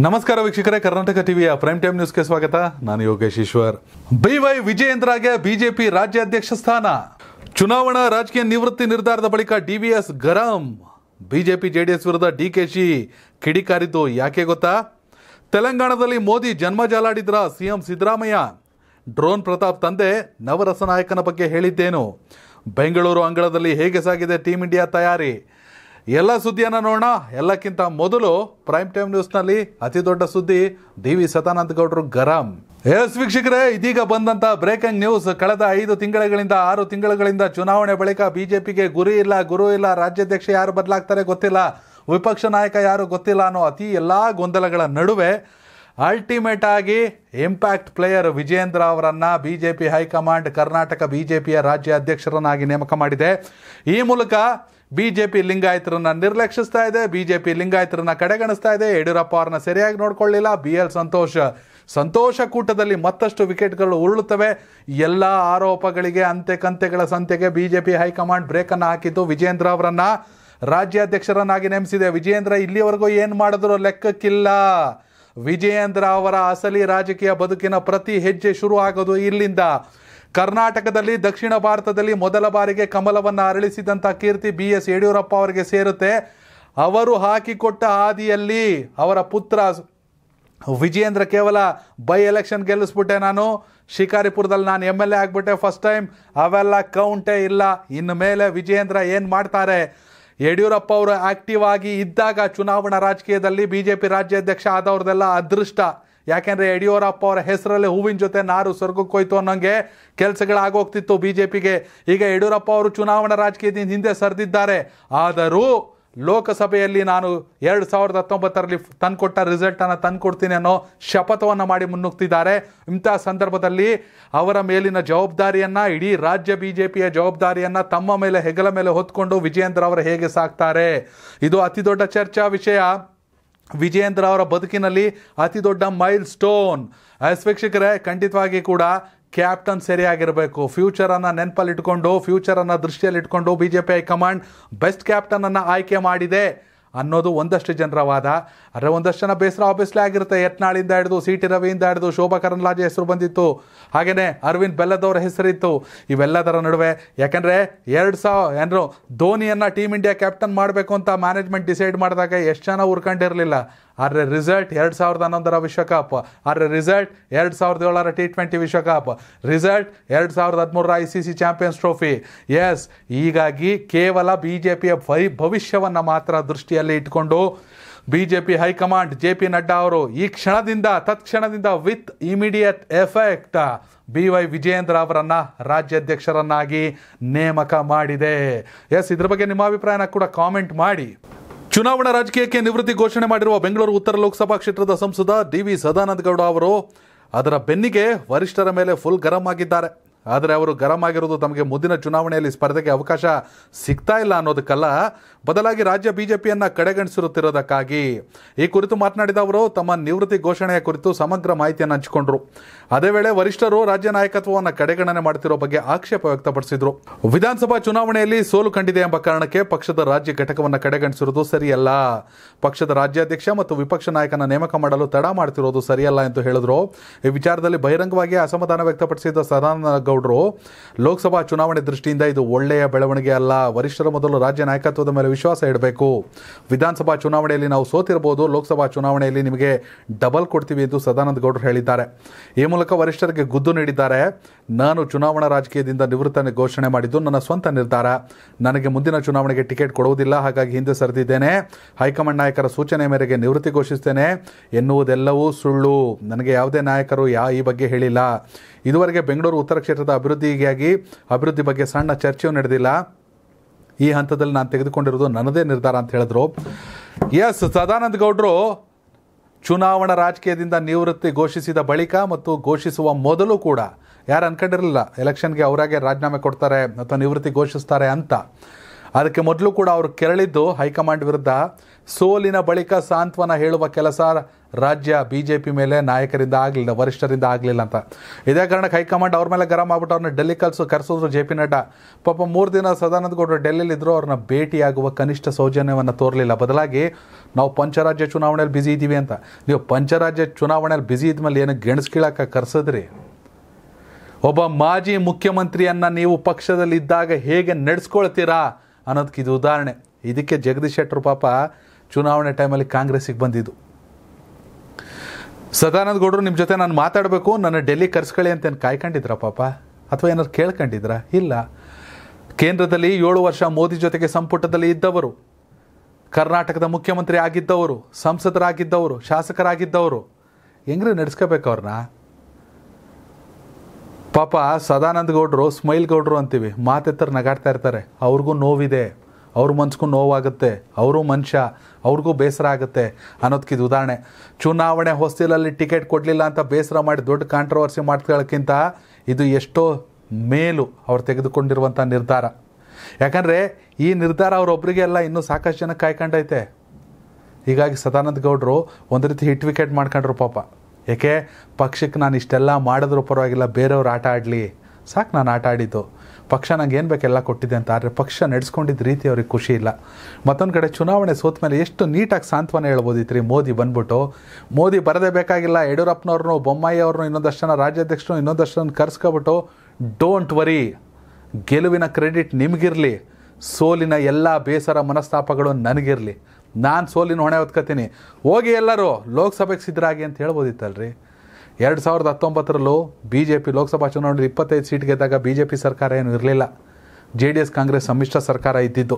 ನಮಸ್ಕಾರ ವೀಕ್ಷಕರೇ, ಕರ್ನಾಟಕ ಟಿವಿಯ ಪ್ರೈಮ್ ಟೈಮ್ ನ್ಯೂಸ್ಗೆ ಸ್ವಾಗತ. ನಾನು ಯೋಗೇಶ್ ಈಶ್ವರ್. ಬಿವೈ ವಿಜಯೇಂದ್ರಗೆ ಬಿಜೆಪಿ ರಾಜ್ಯಾಧ್ಯಕ್ಷ ಸ್ಥಾನ. ಚುನಾವಣಾ ರಾಜಕೀಯ ನಿವೃತ್ತಿ ನಿರ್ಧಾರದ ಬಳಿಕ ಡಿವಿಎಸ್ ಗರಂ. ಬಿಜೆಪಿ ಜೆಡಿಎಸ್ ವಿರುದ್ಧ ಡಿಕೆಶಿ ಕಿಡಿಕಾರಿದ್ದು ಯಾಕೆ ಗೊತ್ತಾ? ತೆಲಂಗಾಣದಲ್ಲಿ ಮೋದಿ ಜನ್ಮ ಜಾಲಾಡಿದ್ರ ಸಿಎಂ ಸಿದ್ದರಾಮಯ್ಯ. ಡ್ರೋನ್ ಪ್ರತಾಪ್ ತಂದೆ ನವರಸ ನಾಯಕನ ಬಗ್ಗೆ ಹೇಳಿದ್ದೇನು. ಬೆಂಗಳೂರು ಅಂಗಳದಲ್ಲಿ ಹೇಗೆ ಸಾಗಿದೆ ಟೀಂ ಇಂಡಿಯಾ ತಯಾರಿ? ಎಲ್ಲ ಸುದ್ದಿಯನ್ನು ನೋಡೋಣ. ಎಲ್ಲಕ್ಕಿಂತ ಮೊದಲು ಪ್ರೈಮ್ ಟೈಮ್ ನ್ಯೂಸ್ನಲ್ಲಿ ಅತಿ ದೊಡ್ಡ ಸುದ್ದಿ ಡಿ ವಿ ಸದಾನಂದ ಗೌಡರು ಗರಂ. ಎಸ್ ವೀಕ್ಷಕರೇ, ಇದೀಗ ಬಂದಂತ ಬ್ರೇಕಿಂಗ್ ನ್ಯೂಸ್. ಕಳೆದ ಐದು ತಿಂಗಳುಗಳಿಂದ ಆರು ತಿಂಗಳುಗಳಿಂದ ಚುನಾವಣೆ ಬಳಿಕ ಬಿಜೆಪಿಗೆ ಗುರಿ ಇಲ್ಲ, ಗುರು ಇಲ್ಲ, ರಾಜ್ಯಾಧ್ಯಕ್ಷ ಯಾರು ಬದಲಾಗ್ತಾರೆ ಗೊತ್ತಿಲ್ಲ, ವಿಪಕ್ಷ ನಾಯಕ ಯಾರು ಗೊತ್ತಿಲ್ಲ ಅನ್ನೋ ಅತಿ ಎಲ್ಲಾ ಗೊಂದಲಗಳ ನಡುವೆ ಅಲ್ಟಿಮೇಟ್ ಆಗಿ ಇಂಪ್ಯಾಕ್ಟ್ ಪ್ಲೇಯರ್ ವಿಜೇಂದ್ರ ಅವರನ್ನ ಬಿಜೆಪಿ ಹೈಕಮಾಂಡ್ ಕರ್ನಾಟಕ ಬಿಜೆಪಿಯ ರಾಜ್ಯ ಅಧ್ಯಕ್ಷರನ್ನಾಗಿ ನೇಮಕ ಮಾಡಿದೆ. ಈ ಮೂಲಕ ಬಿಜೆಪಿ ಲಿಂಗಾಯತರನ್ನ ನಿರ್ಲಕ್ಷಿಸ್ತಾ ಇದೆ. ಬಿಜೆಪಿ ಲಿಂಗಾಯತರನ್ನ ಕಡೆಗಣಿಸ್ತಾ ಇದೆ. ಯಡಿಯೂರಪ್ಪ ಅವರನ್ನ ಸರಿಯಾಗಿ ನೋಡ್ಕೊಳ್ಳಿಲ್ಲ. ಬಿ ಎಲ್ ಸಂತೋಷ್, ಸಂತೋಷ ಕೂಟದಲ್ಲಿ ಮತ್ತಷ್ಟು ವಿಕೆಟ್ಗಳು ಉರುಳುತ್ತವೆ. ಎಲ್ಲ ಆರೋಪಗಳಿಗೆ ಅಂತೆ ಕಂತೆಗಳ ಸಂತೆಗೆ ಬಿಜೆಪಿ ಹೈಕಮಾಂಡ್ ಬ್ರೇಕ್ ಅನ್ನು ಹಾಕಿದ್ದು ವಿಜೇಂದ್ರ ಅವರನ್ನ. ರಾಜ್ಯಾಧ್ಯಕ್ಷರನ್ನಾಗಿ ನೇಮಿಸಿದೆ. ವಿಜೇಂದ್ರ, ಇಲ್ಲಿವರೆಗೂ ಏನು ಮಾಡಿದ್ರು ಲೆಕ್ಕಕ್ಕಿಲ್ಲ. ವಿಜಯೇಂದ್ರ ಅವರ ಅಸಲಿ ರಾಜಕೀಯ ಬದುಕಿನ ಪ್ರತಿ ಹೆಜ್ಜೆ ಶುರು ಆಗೋದು ಇಲ್ಲಿಂದ. ಕರ್ನಾಟಕದಲ್ಲಿ, ದಕ್ಷಿಣ ಭಾರತದಲ್ಲಿ ಮೊದಲ ಬಾರಿಗೆ ಕಮಲವನ್ನ ಅರಳಿಸಿದಂಥ ಕೀರ್ತಿ ಬಿ ಎಸ್ ಯಡಿಯೂರಪ್ಪ ಅವರಿಗೆ ಸೇರುತ್ತೆ. ಅವರು ಹಾಕಿಕೊಟ್ಟ ಹಾದಿಯಲ್ಲಿ ಅವರ ಪುತ್ರ ವಿಜಯೇಂದ್ರ ಕೇವಲ ಬೈ ಎಲೆಕ್ಷನ್ ಗೆಲ್ಲಿಸ್ಬಿಟ್ಟೆ ನಾನು. ಶಿಕಾರಿಪುರದಲ್ಲಿ ನಾನು ಎಂ ಎಲ್ ಎ ಆಗಿಬಿಟ್ಟೆ ಫಸ್ಟ್ ಟೈಮ್ ಅವೆಲ್ಲ ಕೌಂಟೇ ಇಲ್ಲ. ಇನ್ನು ಮೇಲೆ ವಿಜಯೇಂದ್ರ ಏನು ಮಾಡ್ತಾರೆ? ಯಡಿಯೂರಪ್ಪ ಅವರು ಆಕ್ಟಿವ್ ಆಗಿ ಇದ್ದಾಗ ಚುನಾವಣಾ ರಾಜಕೀಯದಲ್ಲಿ ಬಿಜೆಪಿ ರಾಜ್ಯಾಧ್ಯಕ್ಷ ಆದವ್ರದೆಲ್ಲ ಅದೃಷ್ಟ. ಯಾಕೆಂದ್ರೆ ಯಡಿಯೂರಪ್ಪ ಅವರ ಹೆಸರಲ್ಲಿ ಹೂವಿನ ಜೊತೆ ನಾರು ಸ್ವರ್ಗಕ್ಕೆ ಹೋಯ್ತು ಅನ್ನೋಂಗೆ ಕೆಲಸಗಳಾಗೋಗ್ತಿತ್ತು ಪಿಗೆ ಈಗ ಯಡಿಯೂರಪ್ಪ ಅವರು ಚುನಾವಣಾ ರಾಜಕೀಯದಿಂದ ಹಿಂದೆ ಸರಿದಿದ್ದಾರೆ. ಆದರೂ ಲೋಕಸಭೆಯಲ್ಲಿ ನಾನು ಎರಡು ಸಾವಿರದ ಹತ್ತೊಂಬತ್ತರಲ್ಲಿ ತಂದುಕೊಟ್ಟ ರಿಸಲ್ಟನ್ನು ತಂದುಕೊಡ್ತೀನಿ ಅನ್ನೋ ಶಪಥವನ್ನು ಮಾಡಿ ಮುನ್ನುಗ್ತಿದ್ದಾರೆ. ಇಂಥ ಸಂದರ್ಭದಲ್ಲಿ ಅವರ ಮೇಲಿನ ಜವಾಬ್ದಾರಿಯನ್ನು, ಇಡೀ ರಾಜ್ಯ ಬಿ ಜೆ ಪಿಯ ಜವಾಬ್ದಾರಿಯನ್ನು ತಮ್ಮ ಮೇಲೆ ಹೆಗಲ ಮೇಲೆ ಹೊತ್ಕೊಂಡು ವಿಜಯೇಂದ್ರ ಅವರು ಹೇಗೆ ಸಾಕ್ತಾರೆ? ಇದು ಅತಿ ದೊಡ್ಡ ಚರ್ಚಾ ವಿಷಯ. ವಿಜಯೇಂದ್ರ ಅವರ ಬದುಕಿನಲ್ಲಿ ಅತಿ ದೊಡ್ಡ ಮೈಲ್ ಸ್ಟೋನ್ ವೀಕ್ಷಕರೇ, ಖಂಡಿತವಾಗಿ ಕೂಡ ಕ್ಯಾಪ್ಟನ್ ಸರಿಯಾಗಿರಬೇಕು. ಫ್ಯೂಚರನ್ನು ನೆನಪಲ್ಲಿ ಇಟ್ಕೊಂಡು ಫ್ಯೂಚರನ್ನು ದೃಷ್ಟಿಯಲ್ಲಿ ಇಟ್ಕೊಂಡು B J P high command best ಕ್ಯಾಪ್ಟನನ್ನು ಆಯ್ಕೆ ಮಾಡಿದೆ. ಅನ್ನೋದು ಒಂದಷ್ಟು ಜನರ ವಾದ. ಆದರೆ ಒಂದಷ್ಟು ಜನ ಬೇಸರ ಆಬ್ವಿಯಸ್ಲಿ ಆಗಿರುತ್ತೆ. ಯತ್ನಾಳಿಂದ ಹಿಡಿದು ಸಿ ಟಿ ರವಿಯಿಂದ ಹಿಡಿದು, ಶೋಭಾ ಕರಂದ್ಲಾಜೆ ಹೆಸರು ಬಂದಿತ್ತು. ಹಾಗೆಯೇ ಅರವಿಂದ್ ಬೆಲ್ಲದವರ ಹೆಸರಿತ್ತು. ಇವೆಲ್ಲದರ ನಡುವೆ ಯಾಕೆಂದರೆ ಎರಡು ಸಾವಿರ ಏನರು ಧೋನಿಯನ್ನು ಟೀಮ್ ಇಂಡಿಯಾ ಕ್ಯಾಪ್ಟನ್ ಮಾಡಬೇಕು ಅಂತ ಮ್ಯಾನೇಜ್ಮೆಂಟ್ ಡಿಸೈಡ್ ಮಾಡಿದಾಗ ಎಷ್ಟು ಜನ ಉರ್ಕೊಂಡಿರಲಿಲ್ಲ. ಆದರೆ ರಿಸಲ್ಟ್ ಎರಡು ಸಾವಿರದ ಹನ್ನೊಂದರ ವಿಶ್ವಕಪ್. ಆದರೆ ರಿಸಲ್ಟ್ ಎರಡು ಸಾವಿರದ ಏಳರ ಟಿ ಟ್ವೆಂಟಿ ವಿಶ್ವಕಪ್. ರಿಸಲ್ಟ್ ಎರಡು ಸಾವಿರದ ಹದಿಮೂರರ I C C champions trophy S ಹೀಗಾಗಿ ಕೇವಲ ಬಿ ಜೆ ಪಿಯ ಭವಿಷ್ಯವನ್ನು ಮಾತ್ರ ದೃಷ್ಟಿಯಲ್ಲಿ ಇಟ್ಕೊಂಡು B J P high command J P Nadda ಅವರು ಈ ಕ್ಷಣದಿಂದ, ತತ್ಕ್ಷಣದಿಂದ with immediate effect B Y Vijayendra ಅವರನ್ನ ರಾಜ್ಯಾಧ್ಯಕ್ಷರನ್ನಾಗಿ ನೇಮಕ ಮಾಡಿದೆ. ಎಸ್, ಇದ್ರ ಬಗ್ಗೆ ನಿಮ್ಮ ಅಭಿಪ್ರಾಯನ ಕೂಡ ಕಾಮೆಂಟ್ ಮಾಡಿ. ಚುನಾವಣಾ ರಾಜಕೀಯಕ್ಕೆ ನಿವೃತ್ತಿ ಘೋಷಣೆ ಮಾಡಿರುವ ಬೆಂಗಳೂರು ಉತ್ತರ ಲೋಕಸಭಾ ಕ್ಷೇತ್ರದ ಸಂಸದ ಡಿ ವಿ ಸದಾನಂದ ಗೌಡ ಅವರು ಅದರ ಬೆನ್ನಿಗೆ ವರಿಷ್ಠರ ಮೇಲೆ ಫುಲ್ ಗರಂ ಆಗಿದ್ದಾರೆ. ಆದರೆ ಅವರು ಗರಂ ಆಗಿರೋದು ತಮಗೆ ಮುಂದಿನ ಚುನಾವಣೆಯಲ್ಲಿ ಸ್ಪರ್ಧೆಗೆ ಅವಕಾಶ ಸಿಗ್ತಾ ಇಲ್ಲ ಅನ್ನೋದಕ್ಕಲ್ಲ, ಬದಲಾಗಿ ರಾಜ್ಯ ಬಿಜೆಪಿಯನ್ನ ಕಡೆಗಣಿಸಿರುತ್ತಿರೋದಕ್ಕಾಗಿ. ಈ ಕುರಿತು ಮಾತನಾಡಿದ ಅವರು, ತಮ್ಮ ನಿವೃತ್ತಿ ಘೋಷಣೆಯ ಕುರಿತು ಸಮಗ್ರ ಮಾಹಿತಿಯನ್ನು ಹಂಚಿಕೊಂಡ್ರು. ಅದೇ ವೇಳೆ ವರಿಷ್ಠರು ರಾಜ್ಯ ನಾಯಕತ್ವವನ್ನು ಕಡೆಗಣನೆ ಮಾಡುತ್ತಿರೋ ಬಗ್ಗೆ ಆಕ್ಷೇಪ ವ್ಯಕ್ತಪಡಿಸಿದರು. ವಿಧಾನಸಭಾ ಚುನಾವಣೆಯಲ್ಲಿ ಸೋಲು ಕಂಡಿದೆ ಎಂಬ ಕಾರಣಕ್ಕೆ ಪಕ್ಷದ ರಾಜ್ಯ ಘಟಕವನ್ನು ಕಡೆಗಣಿಸಿರುವುದು ಸರಿಯಲ್ಲ. ಪಕ್ಷದ ರಾಜ್ಯಾಧ್ಯಕ್ಷ ಮತ್ತು ವಿಪಕ್ಷ ನಾಯಕನ ನೇಮಕ ಮಾಡಲು ತಡ ಮಾಡ್ತಿರೋದು ಸರಿಯಲ್ಲ ಎಂದು ಹೇಳಿದ್ರು. ಈ ವಿಚಾರದಲ್ಲಿ ಬಹಿರಂಗವಾಗಿ ಅಸಮಾಧಾನ ವ್ಯಕ್ತಪಡಿಸಿದ ಸದಾನಂದ ಗೌಡರು ಲೋಕಸಭಾ ಚುನಾವಣೆ ದೃಷ್ಟಿಯಿಂದ ಇದು ಒಳ್ಳೆಯ ಬೆಳವಣಿಗೆ ಅಲ್ಲ. ವರಿಷ್ಠರ ಮೊದಲು ರಾಜ್ಯ ನಾಯಕತ್ವದ ಮೇಲೆ ವಿಶ್ವಾಸ ಇಡಬೇಕು. ವಿಧಾನಸಭಾ ಚುನಾವಣೆಯಲ್ಲಿ ನಾವು ಸೋತಿರಬಹುದು ಲೋಕಸಭಾ ಚುನಾವಣೆಯಲ್ಲಿ ನಿಮಗೆ ಡಬಲ್ ಕೊಡ್ತೀವಿ ಎಂದು ಸದಾನಂದ ಗೌಡರು ಹೇಳಿದ್ದಾರೆ. ಈ ಮೂಲಕ ವರಿಷ್ಠರಿಗೆ ಗುದ್ದು ನೀಡಿದ್ದಾರೆ. ನಾನು ಚುನಾವಣಾ ರಾಜಕೀಯದಿಂದ ನಿವೃತ್ತ ಘೋಷಣೆ ಮಾಡಿದ್ದು ನನ್ನ ಸ್ವಂತ ನಿರ್ಧಾರ. ನನಗೆ ಮುಂದಿನ ಚುನಾವಣೆಗೆ ಟಿಕೆಟ್ ಕೊಡುವುದಿಲ್ಲ. ಹಾಗಾಗಿ ಹಿಂದೆ ಸರಿದಿದ್ದೇನೆ. ಹೈಕಮಾಂಡ್ ನಾಯಕರ ಸೂಚನೆ ಮೇರೆಗೆ ನಿವೃತ್ತಿ ಘೋಷಿಸ್ತೇನೆ ಎನ್ನುವುದೆಲ್ಲವೂ ಸುಳ್ಳು. ನನಗೆ ಯಾವುದೇ ನಾಯಕರು ಯಾ ಈ ಬಗ್ಗೆ ಹೇಳಿಲ್ಲ. ಇದುವರೆಗೆ ಬೆಂಗಳೂರು ಉತ್ತರ ಕ್ಷೇತ್ರದ ಅಭಿವೃದ್ಧಿಗಾಗಿ ಅಭಿವೃದ್ಧಿ ಬಗ್ಗೆ ಸಣ್ಣ ಚರ್ಚೆಯೂ ನಡೆದಿಲ್ಲ. ಈ ಹಂತದಲ್ಲಿ ನಾನು ತೆಗೆದುಕೊಂಡಿರೋದು ನನ್ನದೇ ನಿರ್ಧಾರ ಅಂತ ಹೇಳಿದ್ರು. ಎಸ್, ಸದಾನಂದ ಗೌಡರು ಚುನಾವಣಾ ರಾಜಕೀಯದಿಂದ ನಿವೃತ್ತಿ ಘೋಷಿಸಿದ ಬಳಿಕ ಮತ್ತು ಘೋಷಿಸುವ ಮೊದಲು ಕೂಡ, ಯಾರು ಅನ್ಕೊಂಡಿರಲಿಲ್ಲ, ಎಲೆಕ್ಷನ್ಗೆ ಅವರಾಗೆ ರಾಜೀನಾಮೆ ಕೊಡ್ತಾರೆ ಅಥವಾ ನಿವೃತ್ತಿ ಘೋಷಿಸ್ತಾರೆ ಅಂತ. ಅದಕ್ಕೆ ಮೊದಲು ಕೂಡ ಅವರು ಕೆರಳಿದ್ದು ಹೈಕಮಾಂಡ್ ವಿರುದ್ಧ. ಸೋಲಿನ ಬಳಿಕ ಸಾಂತ್ವನ ಹೇಳುವ ಕೆಲಸ ರಾಜ್ಯ ಬಿ ಜೆ ಪಿ ಮೇಲೆ ನಾಯಕರಿಂದ ಆಗಲಿಲ್ಲ, ವರಿಷ್ಠರಿಂದ ಆಗಲಿಲ್ಲ ಅಂತ. ಇದೇ ಕಾರಣಕ್ಕೆ ಹೈಕಮಾಂಡ್ ಅವ್ರ ಮೇಲೆ ಗರಂ ಆಗ್ಬಿಟ್ಟು ಅವ್ರನ್ನ ಡೆಲ್ಲಿ ಕಲ್ಸು, ಕರೆಸಿದ್ರು ಜೆ ಪಿ ನಡ್ಡಾ. ಪಾಪ ಮೂರು ದಿನ ಸದಾನಂದ ಗೌಡರು ಡೆಲ್ಲಿಲಿದ್ದರು ಅವ್ರನ್ನ ಭೇಟಿಯಾಗುವ ಕನಿಷ್ಠ ಸೌಜನ್ಯವನ್ನು ತೋರಲಿಲ್ಲ. ಬದಲಾಗಿ ನಾವು ಪಂಚರಾಜ್ಯ ಚುನಾವಣೆಯಲ್ಲಿ ಬ್ಯುಸಿ ಇದ್ದೀವಿ ಅಂತ. ನೀವು ಪಂಚರಾಜ್ಯ ಚುನಾವಣೆಯಲ್ಲಿ ಬ್ಯುಸಿ ಇದ್ಮೇಲೆ ಏನು ಗೆಣಸ್ಕೀಳಕ್ಕೆ ಕರೆಸಿದ್ರಿ? ಒಬ್ಬ ಮಾಜಿ ಮುಖ್ಯಮಂತ್ರಿಯನ್ನು ನೀವು ಪಕ್ಷದಲ್ಲಿ ಇದ್ದಾಗ ಹೇಗೆ ನಡೆಸ್ಕೊಳ್ತೀರಾ ಅನ್ನೋದಕ್ಕೆ ಇದು ಉದಾಹರಣೆ. ಇದಕ್ಕೆ ಜಗದೀಶ್ ಶೆಟ್ಟರು ಪಾಪ ಚುನಾವಣೆ ಟೈಮಲ್ಲಿ ಕಾಂಗ್ರೆಸ್ಸಿಗೆ ಬಂದಿದ್ದು. ಸದಾನಂದ ಗೌಡರು ನಿಮ್ಮ ಜೊತೆ ನಾನು ಮಾತಾಡಬೇಕು, ನನ್ನ ಡೆಲ್ಲಿ ಕರ್ಸ್ಕೊಳ್ಳಿ ಅಂತ ಏನು ಕಾಯ್ಕೊಂಡಿದ್ರಾ ಪಾಪ? ಅಥವಾ ಏನಾದ್ರು ಕೇಳ್ಕೊಂಡಿದ್ರಾ? ಇಲ್ಲ. ಕೇಂದ್ರದಲ್ಲಿ ಏಳು ವರ್ಷ ಮೋದಿ ಜೊತೆಗೆ ಸಂಪುಟದಲ್ಲಿ ಇದ್ದವರು, ಕರ್ನಾಟಕದ ಮುಖ್ಯಮಂತ್ರಿ ಆಗಿದ್ದವರು, ಸಂಸದರಾಗಿದ್ದವರು, ಶಾಸಕರಾಗಿದ್ದವರು, ಹೆಂಗ್ರೆ ನಡೆಸ್ಕೋಬೇಕು ಅವ್ರನ್ನ ಪಾಪ ಸದಾನಂದ ಗೌಡರು, ಸ್ಮೈಲ್ ಗೌಡ್ರು ಅಂತೀವಿ, ಮಾತೆತ್ತರ ನಗಾಡ್ತಾ ಇರ್ತಾರೆ, ಅವ್ರಿಗೂ ನೋವಿದೆ. ಅವ್ರ ಮನ್ಸ್ಗೂ ನೋವಾಗುತ್ತೆ, ಅವರು ಮನುಷ್ಯ, ಅವ್ರಿಗೂ ಬೇಸರ ಆಗುತ್ತೆ ಅನ್ನೋದಕ್ಕೆ ಇದು ಉದಾಹರಣೆ. ಚುನಾವಣೆ ಹೊಸ್ತಿಲಲ್ಲಿ ಟಿಕೆಟ್ ಕೊಡಲಿಲ್ಲ ಅಂತ ಬೇಸರ ಮಾಡಿ ದೊಡ್ಡ ಕಾಂಟ್ರವರ್ಸಿ ಮಾಡ್ಕೊಳ್ಳೋಕ್ಕಿಂತ ಇದು ಎಷ್ಟೋ ಮೇಲು ಅವ್ರು ತೆಗೆದುಕೊಂಡಿರುವಂಥ ನಿರ್ಧಾರ. ಯಾಕಂದರೆ ಈ ನಿರ್ಧಾರ ಅವರೊಬ್ಬರಿಗೆ ಎಲ್ಲ ಇನ್ನೂ ಸಾಕಷ್ಟು ಜನ ಕಾಯ್ಕೊಂಡೈತೆ. ಹೀಗಾಗಿ ಸದಾನಂದ ಗೌಡರು ಒಂದು ರೀತಿ ಹಿಟ್ ವಿಕೆಟ್ ಮಾಡ್ಕೊಂಡ್ರು ಪಾಪ. ಏಕೆ? ಪಕ್ಷಕ್ಕೆ ನಾನು ಇಷ್ಟೆಲ್ಲ ಮಾಡಿದ್ರೂ ಪರವಾಗಿಲ್ಲ, ಬೇರೆಯವ್ರು ಆಟ ಆಡಲಿ. ಸಾಕು ನಾನು ಆಟ ಆಡಿದ್ದು. ಪಕ್ಷ ನಂಗೆ ಏನು ಬೇಕೆಲ್ಲ ಕೊಟ್ಟಿದೆ ಅಂತ, ಆದರೆ ಪಕ್ಷ ನಡೆಸ್ಕೊಂಡಿದ್ದ ರೀತಿ ಅವ್ರಿಗೆ ಖುಷಿ ಇಲ್ಲ. ಮತ್ತೊಂದು ಕಡೆ ಚುನಾವಣೆ ಸೋತ ಮೇಲೆ ಎಷ್ಟು ನೀಟಾಗಿ ಸಾಂತ್ವನ ಹೇಳ್ಬೋದಿತ್ತು ರೀ ಮೋದಿ ಬಂದ್ಬಿಟ್ಟು. ಮೋದಿ ಬರದೇ ಬೇಕಾಗಿಲ್ಲ, ಯಡಿಯೂರಪ್ಪನವ್ರನ್ನು ಬೊಮ್ಮಾಯಿ ಅವ್ರನ್ನೂ ಇನ್ನೊಂದಷ್ಟು ಜನ ರಾಜ್ಯಾಧ್ಯಕ್ಷರು ಇನ್ನೊಂದಷ್ಟು ಜನ ಕರ್ಸ್ಕೊಬಿಟ್ಟು ಡೋಂಟ್ ವರಿ ಗೆಲುವಿನ ಕ್ರೆಡಿಟ್ ನಿಮಗಿರಲಿ. ಸೋಲಿನ ಎಲ್ಲ ಬೇಸರ ಮನಸ್ತಾಪಗಳು ನನಗಿರಲಿ. ನಾನು ಸೋಲಿನ ಹೊಣೆ ಹೊತ್ಕೋತೀನಿ. ಹೋಗಿ ಎಲ್ಲರೂ ಲೋಕಸಭೆಗೆ ಸಿದ್ಧರಾಗಿ ಅಂತ ಹೇಳ್ಬೋದಿತ್ತಲ್ರಿ? ಎರಡು ಸಾವಿರದ ಹತ್ತೊಂಬತ್ತರಲ್ಲೂ ಬಿ ಜೆ ಪಿ ಲೋಕಸಭಾ ಚುನಾವಣೆಯಲ್ಲಿ ಇಪ್ಪತ್ತೈದು ಸೀಟ್ ಗೆದ್ದಾಗ ಬಿ ಜೆ ಪಿ ಸರ್ಕಾರ ಏನು ಇರಲಿಲ್ಲ. ಜೆ ಡಿ ಎಸ್, ಕಾಂಗ್ರೆಸ್ ಸಮ್ಮಿಶ್ರ ಸರ್ಕಾರ ಇದ್ದಿದ್ದು.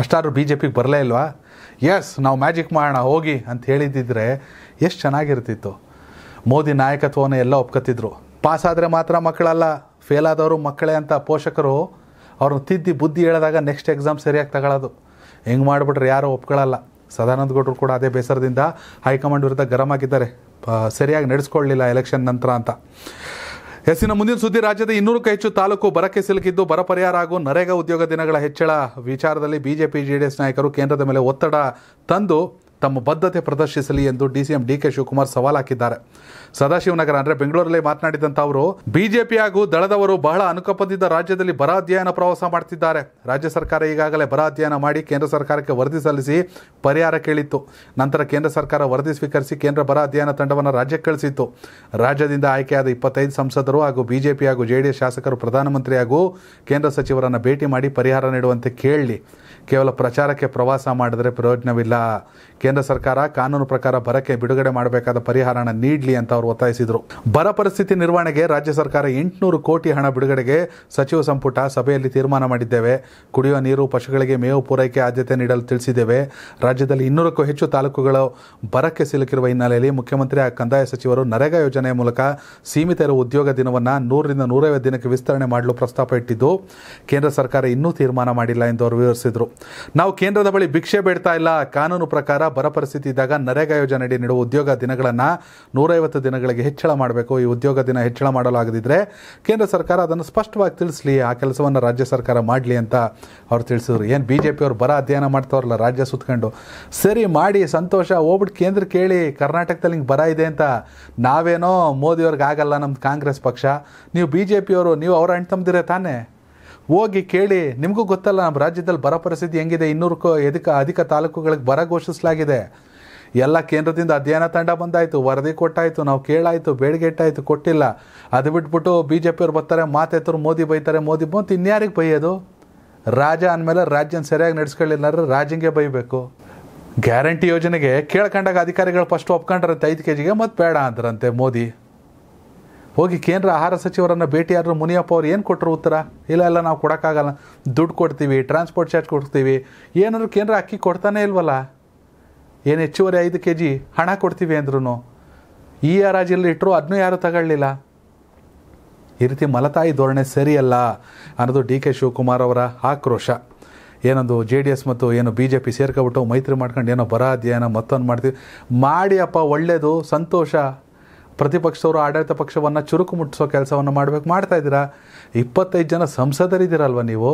ಅಷ್ಟಾದ್ರೂ ಬಿ ಜೆ ಪಿಗೆ ಬರಲೇ ಇಲ್ವಾ? ಎಸ್ ನಾವು ಮ್ಯಾಜಿಕ್ ಮಾಡೋಣ, ಹೋಗಿ ಅಂತ ಹೇಳಿದ್ದಿದ್ರೆ ಎಷ್ಟು ಚೆನ್ನಾಗಿರ್ತಿತ್ತು. ಮೋದಿ ನಾಯಕತ್ವವನ್ನು ಎಲ್ಲ ಒಪ್ಕೊತಿದ್ರು ಪಾಸ್ ಆದರೆ ಮಾತ್ರ ಮಕ್ಕಳಲ್ಲ ಫೇಲ್ ಆದವರು ಮಕ್ಕಳೇ ಅಂತ ಪೋಷಕರು ಅವ್ರನ್ನ ತಿದ್ದಿ ಬುದ್ಧಿ ಹೇಳಿದಾಗ ನೆಕ್ಸ್ಟ್ ಎಕ್ಸಾಮ್ ಸರಿಯಾಗಿ ತಗೊಳ್ಳೋದು ಹೆಂಗೆ ಮಾಡಿಬಿಟ್ರೆ ಯಾರೂ ಒಪ್ಕೊಳ್ಳಲ್ಲ ಸದಾನಂದ ಗೌಡರು ಕೂಡ ಅದೇ ಬೇಸರದಿಂದ ಹೈಕಮಾಂಡ್ ವಿರುದ್ಧ ಗರಂ ಆಗಿದ್ದಾರೆ. ಸರಿಯಾಗಿ ನಡೆಸ್ಕೊಳ್ಳಿಲ್ಲ ಎಲೆಕ್ಷನ್ ನಂತರ ಅಂತ. ಎಸ್ಸಿನ ಮುಂದಿನ ಸುದ್ದಿ, ರಾಜ್ಯದ ಇನ್ನೂರಕ್ಕೂ ಹೆಚ್ಚು ತಾಲೂಕು ಬರಕ್ಕೆ ಸಿಲುಕಿದ್ದು, ಬರ ಪರಿಹಾರ ಹಾಗೂ ನರೇಗಾ ಉದ್ಯೋಗ ದಿನಗಳ ಹೆಚ್ಚಳ. ವಿಚಾರದಲ್ಲಿ ಬಿಜೆಪಿ, ಜೆಡಿಎಸ್ ನಾಯಕರು ಕೇಂದ್ರದ ಮೇಲೆ ಒತ್ತಡ ತಂದು ತಮ್ಮ ಬದ್ಧತೆ ಪ್ರದರ್ಶಿಸಲಿ ಎಂದು ಡಿಸಿಎಂ ಡಿ ಕೆ ಶಿವಕುಮಾರ್ ಸವಾಲ್ ಹಾಕಿದ್ದಾರೆ. ಸದಾಶಿವನಗರ ಅಂದರೆ ಬೆಂಗಳೂರಲ್ಲಿ ಮಾತನಾಡಿದಂತ ಅವರು, ಬಿಜೆಪಿ ಹಾಗೂ ದಳದವರು ಬಹಳ ಅನುಕಂಪದಿಂದ ರಾಜ್ಯದಲ್ಲಿ ಬರ ಅಧ್ಯಯನ ಪ್ರವಾಸ ಮಾಡ್ತಿದ್ದಾರೆ. ರಾಜ್ಯ ಸರ್ಕಾರ ಈಗಾಗಲೇ ಬರ ಅಧ್ಯಯನ ಮಾಡಿ ಕೇಂದ್ರ ಸರ್ಕಾರಕ್ಕೆ ವರದಿ ಸಲ್ಲಿಸಿ ಪರಿಹಾರ ಕೇಳಿತ್ತು. ನಂತರ ಕೇಂದ್ರ ಸರ್ಕಾರ ವರದಿ ಸ್ವೀಕರಿಸಿ ಕೇಂದ್ರ ಬರ ಅಧ್ಯಯನ ತಂಡವನ್ನು ರಾಜ್ಯಕ್ಕೆ ಕಳಿಸಿತ್ತು. ರಾಜ್ಯದಿಂದ ಆಯ್ಕೆಯಾದ ಇಪ್ಪತ್ತೈದು ಸಂಸದರು ಹಾಗೂ ಬಿಜೆಪಿ ಹಾಗೂ ಜೆಡಿಎಸ್ ಶಾಸಕರು ಪ್ರಧಾನಮಂತ್ರಿ ಹಾಗೂ ಕೇಂದ್ರ ಸಚಿವರನ್ನು ಭೇಟಿ ಮಾಡಿ ಪರಿಹಾರ ನೀಡುವಂತೆ ಕೇಳಲಿ ಕೇವಲ ಪ್ರಚಾರಕ್ಕೆ ಪ್ರವಾಸ ಮಾಡಿದರೆ ಪ್ರಯೋಜನವಿಲ್ಲ. ಕೇಂದ್ರ ಸರ್ಕಾರ ಕಾನೂನು ಪ್ರಕಾರ ಬರಕ್ಕೆ ಬಿಡುಗಡೆ ಮಾಡಬೇಕಾದ ಪರಿಹಾರನ ನೀಡಲಿ ಅಂತ ಅವರು ಒತ್ತಾಯಿಸಿದರು. ಬರ ಪರಿಸ್ಥಿತಿ ನಿರ್ವಹಣೆಗೆ ರಾಜ್ಯ ಸರ್ಕಾರ ಎಂಟುನೂರು ಕೋಟಿ ಹಣ ಬಿಡುಗಡೆಗೆ ಸಚಿವ ಸಂಪುಟ ಸಭೆಯಲ್ಲಿ ತೀರ್ಮಾನ ಮಾಡಿದ್ದೇವೆ. ಕುಡಿಯುವ ನೀರು, ಪಶುಗಳಿಗೆ ಮೇವು ಪೂರೈಕೆ ಆದ್ಯತೆ ನೀಡಲು ತಿಳಿಸಿದ್ದೇವೆ. ರಾಜ್ಯದಲ್ಲಿ ಇನ್ನೂರಕ್ಕೂ ಹೆಚ್ಚು ತಾಲೂಕುಗಳು ಬರಕ್ಕೆ ಸಿಲುಕಿರುವ ಹಿನ್ನೆಲೆಯಲ್ಲಿ ಮುಖ್ಯಮಂತ್ರಿ ಹಾಗೂ ಕಂದಾಯ ಸಚಿವರು ನರೇಗಾ ಯೋಜನೆಯ ಮೂಲಕ ಸೀಮಿತ ಇರುವ ಉದ್ಯೋಗ ದಿನವನ್ನು ನೂರರಿಂದ ನೂರೈವತ್ತು ದಿನಕ್ಕೆ ವಿಸ್ತರಣೆ ಮಾಡಲು ಪ್ರಸ್ತಾಪ ಇಟ್ಟಿದ್ದು, ಕೇಂದ್ರ ಸರ್ಕಾರ ಇನ್ನೂ ತೀರ್ಮಾನ ಮಾಡಿಲ್ಲ ಎಂದು ಅವರು ವಿವರಿಸಿದರು. ನಾವು ಕೇಂದ್ರದ ಬಳಿ ಭಿಕ್ಷೆ ಬೇಡ್ತಾ ಇಲ್ಲ. ಕಾನೂನು ಪ್ರಕಾರ ಬರ ಪರಿಸ್ಥಿತಿ ಇದ್ದಾಗ ನರೇಗಾ ಯೋಜನೆಯಡಿ ನೀಡುವ ಉದ್ಯೋಗ ದಿನಗಳನ್ನು ನೂರೈವತ್ತು ದಿನಗಳಿಗೆ ಹೆಚ್ಚಳ ಮಾಡಬೇಕು. ಈ ಉದ್ಯೋಗ ದಿನ ಹೆಚ್ಚಳ ಮಾಡಲಾಗದಿದ್ದರೆ ಕೇಂದ್ರ ಸರ್ಕಾರ ಅದನ್ನು ಸ್ಪಷ್ಟವಾಗಿ ತಿಳಿಸಲಿ, ಆ ಕೆಲಸವನ್ನು ರಾಜ್ಯ ಸರ್ಕಾರ ಮಾಡಲಿ ಅಂತ ಅವ್ರು ತಿಳಿಸಿದ್ರು. ಏನು ಬಿ ಜೆ ಪಿಯವರು ಬರ ಅಧ್ಯಯನ ಮಾಡ್ತಾವ್ರಲ್ಲ ರಾಜ್ಯ ಸುತ್ಕೊಂಡು ಸರಿ ಮಾಡಿ, ಸಂತೋಷ ಹೋಗ್ಬಿಟ್ಟು ಕೇಂದ್ರ ಕೇಳಿ, ಕರ್ನಾಟಕದಲ್ಲಿ ಹಿಂಗೆ ಬರ ಇದೆ ಅಂತ ನಾವೇನೋ ಮೋದಿಯವ್ರಿಗೆ ಆಗಲ್ಲ ನಮ್ಮ ಕಾಂಗ್ರೆಸ್ ಪಕ್ಷ. ನೀವು ಬಿ ಜೆ ಪಿಯವರು ನೀವು ಅವ್ರ ಅಣ್ಣ ತಮ್ಮದಿರೇ ತಾನೇ? ಹೋಗಿ ಕೇಳಿ, ನಿಮಗೂ ಗೊತ್ತಲ್ಲ, ನಮ್ಮ ರಾಜ್ಯದಲ್ಲಿ ಬರ ಪರಿಸ್ಥಿತಿ ಹೆಂಗಿದೆ, ಇನ್ನೂರಕ್ಕೂ ಅಧಿಕ ಅಧಿಕ ತಾಲೂಕುಗಳಿಗೆ ಬರ ಘೋಷಿಸಲಾಗಿದೆ. ಎಲ್ಲ ಕೇಂದ್ರದಿಂದ ಅಧ್ಯಯನ ತಂಡ ಬಂದಾಯಿತು, ವರದಿ ಕೊಟ್ಟಾಯಿತು, ನಾವು ಕೇಳಾಯಿತು, ಬೇಡಿಕೆ ಇಟ್ಟಾಯಿತು, ಕೊಟ್ಟಿಲ್ಲ. ಅದು ಬಿಟ್ಬಿಟ್ಟು ಬಿ ಜೆ ಪಿಯವ್ರು ಬರ್ತಾರೆ, ಮಾತೆತ್ತರು ಮೋದಿ ಬೈತಾರೆ, ಮೋದಿ ಬಂತು, ಇನ್ಯಾರಿಗೆ ಬೈಯೋದು? ರಾಜ ಅಂದಮೇಲೆ ರಾಜ್ಯನ ಸರಿಯಾಗಿ ನಡೆಸ್ಕೊಳ್ಳಿಲ್ಲ ರಾಜಂಗೆ ಬೈಬೇಕು. ಗ್ಯಾರಂಟಿ ಯೋಜನೆಗೆ ಕೇಳ್ಕೊಂಡಾಗ ಅಧಿಕಾರಿಗಳು ಫಸ್ಟ್ ಒಪ್ಕೊಂಡ್ರಂತೆ ಐದು ಕೆ ಜಿಗೆ ಮತ್ತೆ ಬೇಡ ಅಂದ್ರಂತೆ ಮೋದಿ. ಹೋಗಿ ಕೇಂದ್ರ ಆಹಾರ ಸಚಿವರನ್ನು ಭೇಟಿಯಾದ್ರೂ ಮುನಿಯಪ್ಪ ಅವ್ರು ಏನು ಕೊಟ್ಟರು ಉತ್ತರ? ಇಲ್ಲ ಇಲ್ಲ, ನಾವು ಕೊಡೋಕ್ಕಾಗಲ್ಲ. ದುಡ್ಡು ಕೊಡ್ತೀವಿ ಟ್ರಾನ್ಸ್ಪೋರ್ಟ್ ಚಾರ್ಜ್ ಕೊಡ್ತೀವಿ. ಏನಾದ್ರು ಕೇಂದ್ರ ಅಕ್ಕಿ ಕೊಡ್ತಾನೆ ಇಲ್ವಲ್ಲ? ಏನು ಹೆಚ್ಚುವರಿ ಐದು ಕೆ ಜಿ ಹಣ ಕೊಡ್ತೀವಿ ಅಂದ್ರೂ ಈ ರಾಜ್ಯದಲ್ಲಿ ಇಟ್ಟರು ಅದನ್ನೂ ಯಾರೂ ತಗೊಳ್ಳಿಲ್ಲ? ಈ ರೀತಿ ಮಲತಾಯಿ ಧೋರಣೆ ಸರಿಯಲ್ಲ ಅನ್ನೋದು ಡಿ ಕೆ ಶಿವಕುಮಾರ್ ಅವರ ಆಕ್ರೋಶ. ಏನೊಂದು ಜೆ ಡಿ ಎಸ್ ಮತ್ತು ಏನು ಬಿ ಜೆ ಪಿ ಸೇರ್ಕೊಬಿಟ್ಟು ಮೈತ್ರಿ ಮಾಡ್ಕೊಂಡು ಏನೋ ಬರ ಅಧ್ಯಯನ ಮತ್ತೊಂದು ಮಾಡ್ತೀವಿ. ಮಾಡಿ ಅಪ್ಪ ಒಳ್ಳೆಯದು ಸಂತೋಷ. ಪ್ರತಿಪಕ್ಷದವರು ಆಡಳಿತ ಪಕ್ಷವನ್ನು ಚುರುಕು ಮುಟ್ಟಿಸೋ ಕೆಲಸವನ್ನು ಮಾಡಬೇಕು ಮಾಡ್ತಾ ಇದ್ದೀರಾ? ಇಪ್ಪತ್ತೈದು ಜನ ಸಂಸದರಿದ್ದೀರಲ್ವ ನೀವು?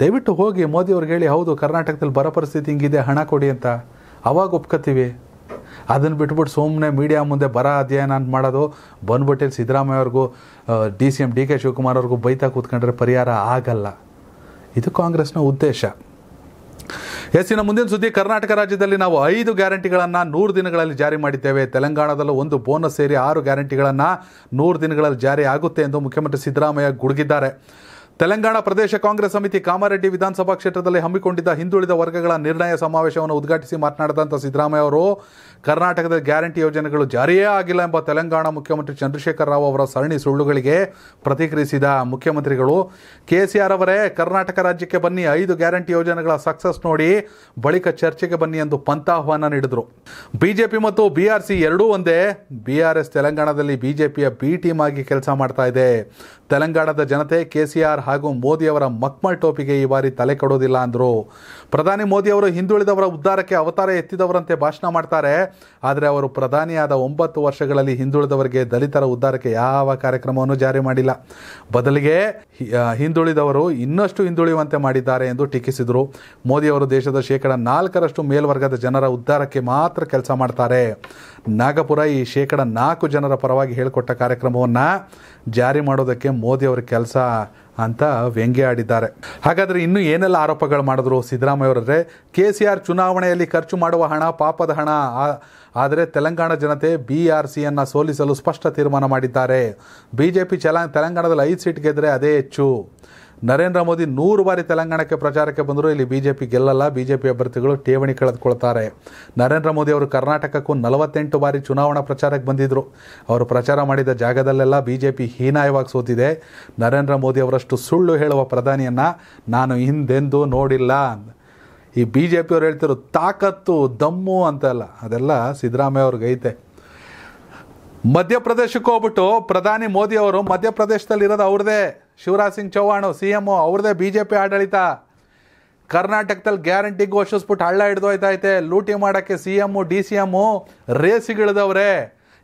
ದಯವಿಟ್ಟು ಹೋಗಿ ಮೋದಿ ಅವ್ರಿಗೆ ಹೇಳಿ, ಹೌದು, ಕರ್ನಾಟಕದಲ್ಲಿ ಬರ ಪರಿಸ್ಥಿತಿ ಹಿಂಗಿದೆ, ಹಣ ಕೊಡಿ ಅಂತ. ಅವಾಗ ಒಪ್ಕೋತೀವಿ ಅದನ್ನು ಬಿಟ್ಬಿಟ್ಟು ಸುಮ್ಮನೆ ಮೀಡಿಯಾ ಮುಂದೆ ಬರ ಅಧ್ಯಯನ ಅಂತ ಮಾಡೋದು, ಬಂದ್ಬಿಟ್ಟಿಲ್ಲ ಸಿದ್ದರಾಮಯ್ಯವ್ರಿಗೂ D C M D K Shivakumar ಅವ್ರಿಗೂ ಬೈತಾ ಕೂತ್ಕೊಂಡ್ರೆ ಪರಿಹಾರ ಆಗಲ್ಲ. ಇದು ಕಾಂಗ್ರೆಸ್ನ ಉದ್ದೇಶ. ಎಸ್ ಇನ್ನು ಮುಂದಿನ ಸುದ್ದಿ, ಕರ್ನಾಟಕ ರಾಜ್ಯದಲ್ಲಿ ನಾವು ಐದು ಗ್ಯಾರಂಟಿಗಳನ್ನು ನೂರು ದಿನಗಳಲ್ಲಿ ಜಾರಿ ಮಾಡಿದ್ದೇವೆ. ತೆಲಂಗಾಣದಲ್ಲೂ ಒಂದು ಬೋನಸ್ ಸೇರಿ ಆರು ಗ್ಯಾರಂಟಿಗಳನ್ನು ನೂರು ದಿನಗಳಲ್ಲಿ ಜಾರಿ ಆಗುತ್ತೆ ಎಂದು ಮುಖ್ಯಮಂತ್ರಿ ಸಿದ್ದರಾಮಯ್ಯ ಗುಡುಗಿದ್ದಾರೆ. ತೆಲಂಗಾಣ ಪ್ರದೇಶ ಕಾಂಗ್ರೆಸ್ ಸಮಿತಿ ಕಾಮಾರೆಡ್ಡಿ ವಿಧಾನಸಭಾ ಕ್ಷೇತ್ರದಲ್ಲಿ ಹಮ್ಮಿಕೊಂಡಿದ್ದ ಹಿಂದುಳಿದ ವರ್ಗಗಳ ನಿರ್ಣಯ ಸಮಾವೇಶವನ್ನು ಉದ್ಘಾಟಿಸಿ ಮಾತನಾಡಿದಂಥ ಸಿದ್ದರಾಮಯ್ಯ ಅವರು, ಕರ್ನಾಟಕದ ಗ್ಯಾರಂಟಿ ಯೋಜನೆಗಳು ಜಾರಿಯೇ ಆಗಿಲ್ಲ ಎಂಬ ತೆಲಂಗಾಣ ಮುಖ್ಯಮಂತ್ರಿ ಚಂದ್ರಶೇಖರ್ ರಾವ್ ಅವರ ಸರಣಿ ಸುಳ್ಳುಗಳಿಗೆ ಪ್ರತಿಕ್ರಿಯಿಸಿದ ಮುಖ್ಯಮಂತ್ರಿಗಳು ಕೆಸಿಆರ್ ಅವರೇ, ಕರ್ನಾಟಕ ರಾಜ್ಯಕ್ಕೆ ಬನ್ನಿ, ಐದು ಗ್ಯಾರಂಟಿ ಯೋಜನೆಗಳ ಸಕ್ಸಸ್ ನೋಡಿ, ಬಳಿಕ ಚರ್ಚೆಗೆ ಬನ್ನಿ ಎಂದು ಪಂಥಾಹ್ವಾನ ನೀಡಿದರು. ಬಿಜೆಪಿ ಮತ್ತು ಬಿಆರ್ಸಿ ಎರಡೂ ಒಂದೇ ಬಿಆರ್ಎಸ್ ತೆಲಂಗಾಣದಲ್ಲಿ ಬಿಜೆಪಿಯ ಬಿ ಟೀಮ್ ಆಗಿ ಕೆಲಸ ಮಾಡ್ತಾ ಇದೆ. ತೆಲಂಗಾಣದ ಜನತೆ ಕೆಸಿಆರ್ ಹಾಗೂ ಮೋದಿಯವರ ಮಕ್ಮಲ್ ಟೋಪಿಗೆ ಈ ಬಾರಿ ತಲೆ ಕೊಡೋದಿಲ್ಲ ಅಂದರು. ಪ್ರಧಾನಿ ಮೋದಿ ಅವರು ಹಿಂದುಳಿದವರ ಉದ್ಧಾರಕ್ಕೆ ಅವತಾರ ಎತ್ತಿದವರಂತೆ ಭಾಷಣ ಮಾಡ್ತಾರೆ. ಆದರೆ ಅವರು ಪ್ರಧಾನಿಯಾದ ಒಂಬತ್ತು ವರ್ಷಗಳಲ್ಲಿ ಹಿಂದುಳಿದವರಿಗೆ ದಲಿತರ ಉದ್ಧಾರಕ್ಕೆ ಯಾವ ಕಾರ್ಯಕ್ರಮವನ್ನು ಜಾರಿ ಮಾಡಿಲ್ಲ. ಬದಲಿಗೆ ಹಿಂದುಳಿದವರು ಇನ್ನಷ್ಟು ಹಿಂದುಳಿಯುವಂತೆ ಮಾಡಿದ್ದಾರೆ ಎಂದು ಟೀಕಿಸಿದರು. ಮೋದಿಯವರು ದೇಶದ ಶೇಕಡ ನಾಲ್ಕರಷ್ಟು ಮೇಲ್ವರ್ಗದ ಜನರ ಉದ್ಧಾರಕ್ಕೆ ಮಾತ್ರ ಕೆಲಸ ಮಾಡ್ತಾರೆ. ನಾಗಪುರ ಈ ಶೇಕಡ ನಾಲ್ಕು ಜನರ ಪರವಾಗಿ ಹೇಳಿಕೊಟ್ಟ ಕಾರ್ಯಕ್ರಮವನ್ನು ಜಾರಿ ಮಾಡೋದಕ್ಕೆ ಮೋದಿಯವರ ಕೆಲಸ ಅಂತ ವ್ಯಂಗ್ಯ ಆಡಿದ್ದಾರೆ. ಹಾಗಾದರೆ ಇನ್ನು ಏನೆಲ್ಲ ಆರೋಪಗಳು ಮಾಡಿದ್ರು ಸಿದ್ದರಾಮಯ್ಯ ಅವರೇ ಕೆ ಸಿ ಆರ್ ಚುನಾವಣೆಯಲ್ಲಿ ಖರ್ಚು ಮಾಡುವ ಹಣ ಪಾಪದ ಹಣ ಆದರೆ ತೆಲಂಗಾಣ ಜನತೆ ಬಿ ಆರ್ ಸಿಯನ್ನು ಸೋಲಿಸಲು ಸ್ಪಷ್ಟ ತೀರ್ಮಾನ ಮಾಡಿದ್ದಾರೆ. ಬಿಜೆಪಿ ಚಲ, ತೆಲಂಗಾಣದಲ್ಲಿ ಐದು ಸೀಟ್ ಗೆದ್ದರೆ ಅದೇ ಹೆಚ್ಚು. ನರೇಂದ್ರ ಮೋದಿ ನೂರು ಬಾರಿ ತೆಲಂಗಾಣಕ್ಕೆ ಪ್ರಚಾರಕ್ಕೆ ಬಂದರೂ ಇಲ್ಲಿ ಬಿ ಜೆ ಪಿ ಗೆಲ್ಲಲ್ಲ ಬಿ ಜೆ ಪಿ ಅಭ್ಯರ್ಥಿಗಳು ಠೇವಣಿ ಕಳೆದುಕೊಳ್ತಾರೆ. ನರೇಂದ್ರ ಮೋದಿ ಅವರು ಕರ್ನಾಟಕಕ್ಕೂ ನಲವತ್ತೆಂಟು ಬಾರಿ ಚುನಾವಣಾ ಪ್ರಚಾರಕ್ಕೆ ಬಂದಿದ್ದರು ಅವರು ಪ್ರಚಾರ ಮಾಡಿದ ಜಾಗದಲ್ಲೆಲ್ಲ ಬಿ ಜೆ ಪಿ ಹೀನಾಯವಾಗಿ ಸೋತಿದೆ. ನರೇಂದ್ರ ಮೋದಿ ಅವರಷ್ಟು ಸುಳ್ಳು ಹೇಳುವ ಪ್ರಧಾನಿಯನ್ನು ನಾನು ಹಿಂದೆಂದೂ ನೋಡಿಲ್ಲ ಈ ಬಿ ಜೆ ಪಿಯವ್ರು ಹೇಳ್ತಿರೋ ತಾಕತ್ತು, ದಮ್ಮು ಅಂತಲ್ಲ, ಅದೆಲ್ಲ ಸಿದ್ದರಾಮಯ್ಯ ಅವ್ರಿಗೆ ಐತೆ. ಮಧ್ಯಪ್ರದೇಶಕ್ಕೆ ಹೋಗ್ಬಿಟ್ಟು ಪ್ರಧಾನಿ ಮೋದಿ ಅವರು ಮಧ್ಯಪ್ರದೇಶದಲ್ಲಿ ಇರೋದು ಅವ್ರದೇ. ಶಿವರಾಜ್ ಸಿಂಗ್ ಚೌಹಾಣ್ ಸಿ ಎಂ ಅವ್ರದೇ ಬಿ ಜೆ ಪಿ ಆಡಳಿತ. ಕರ್ನಾಟಕದಲ್ಲಿ ಗ್ಯಾರಂಟಿ ಘೋಷಿಸ್ಬಿಟ್ಟು ಹಳ್ಳ ಹಿಡ್ದು ಹೋಯ್ತೈತೆ ಲೂಟಿ ಮಾಡೋಕ್ಕೆ C M D C M ರೇಸಿಗಿಳಿದವ್ರೆ.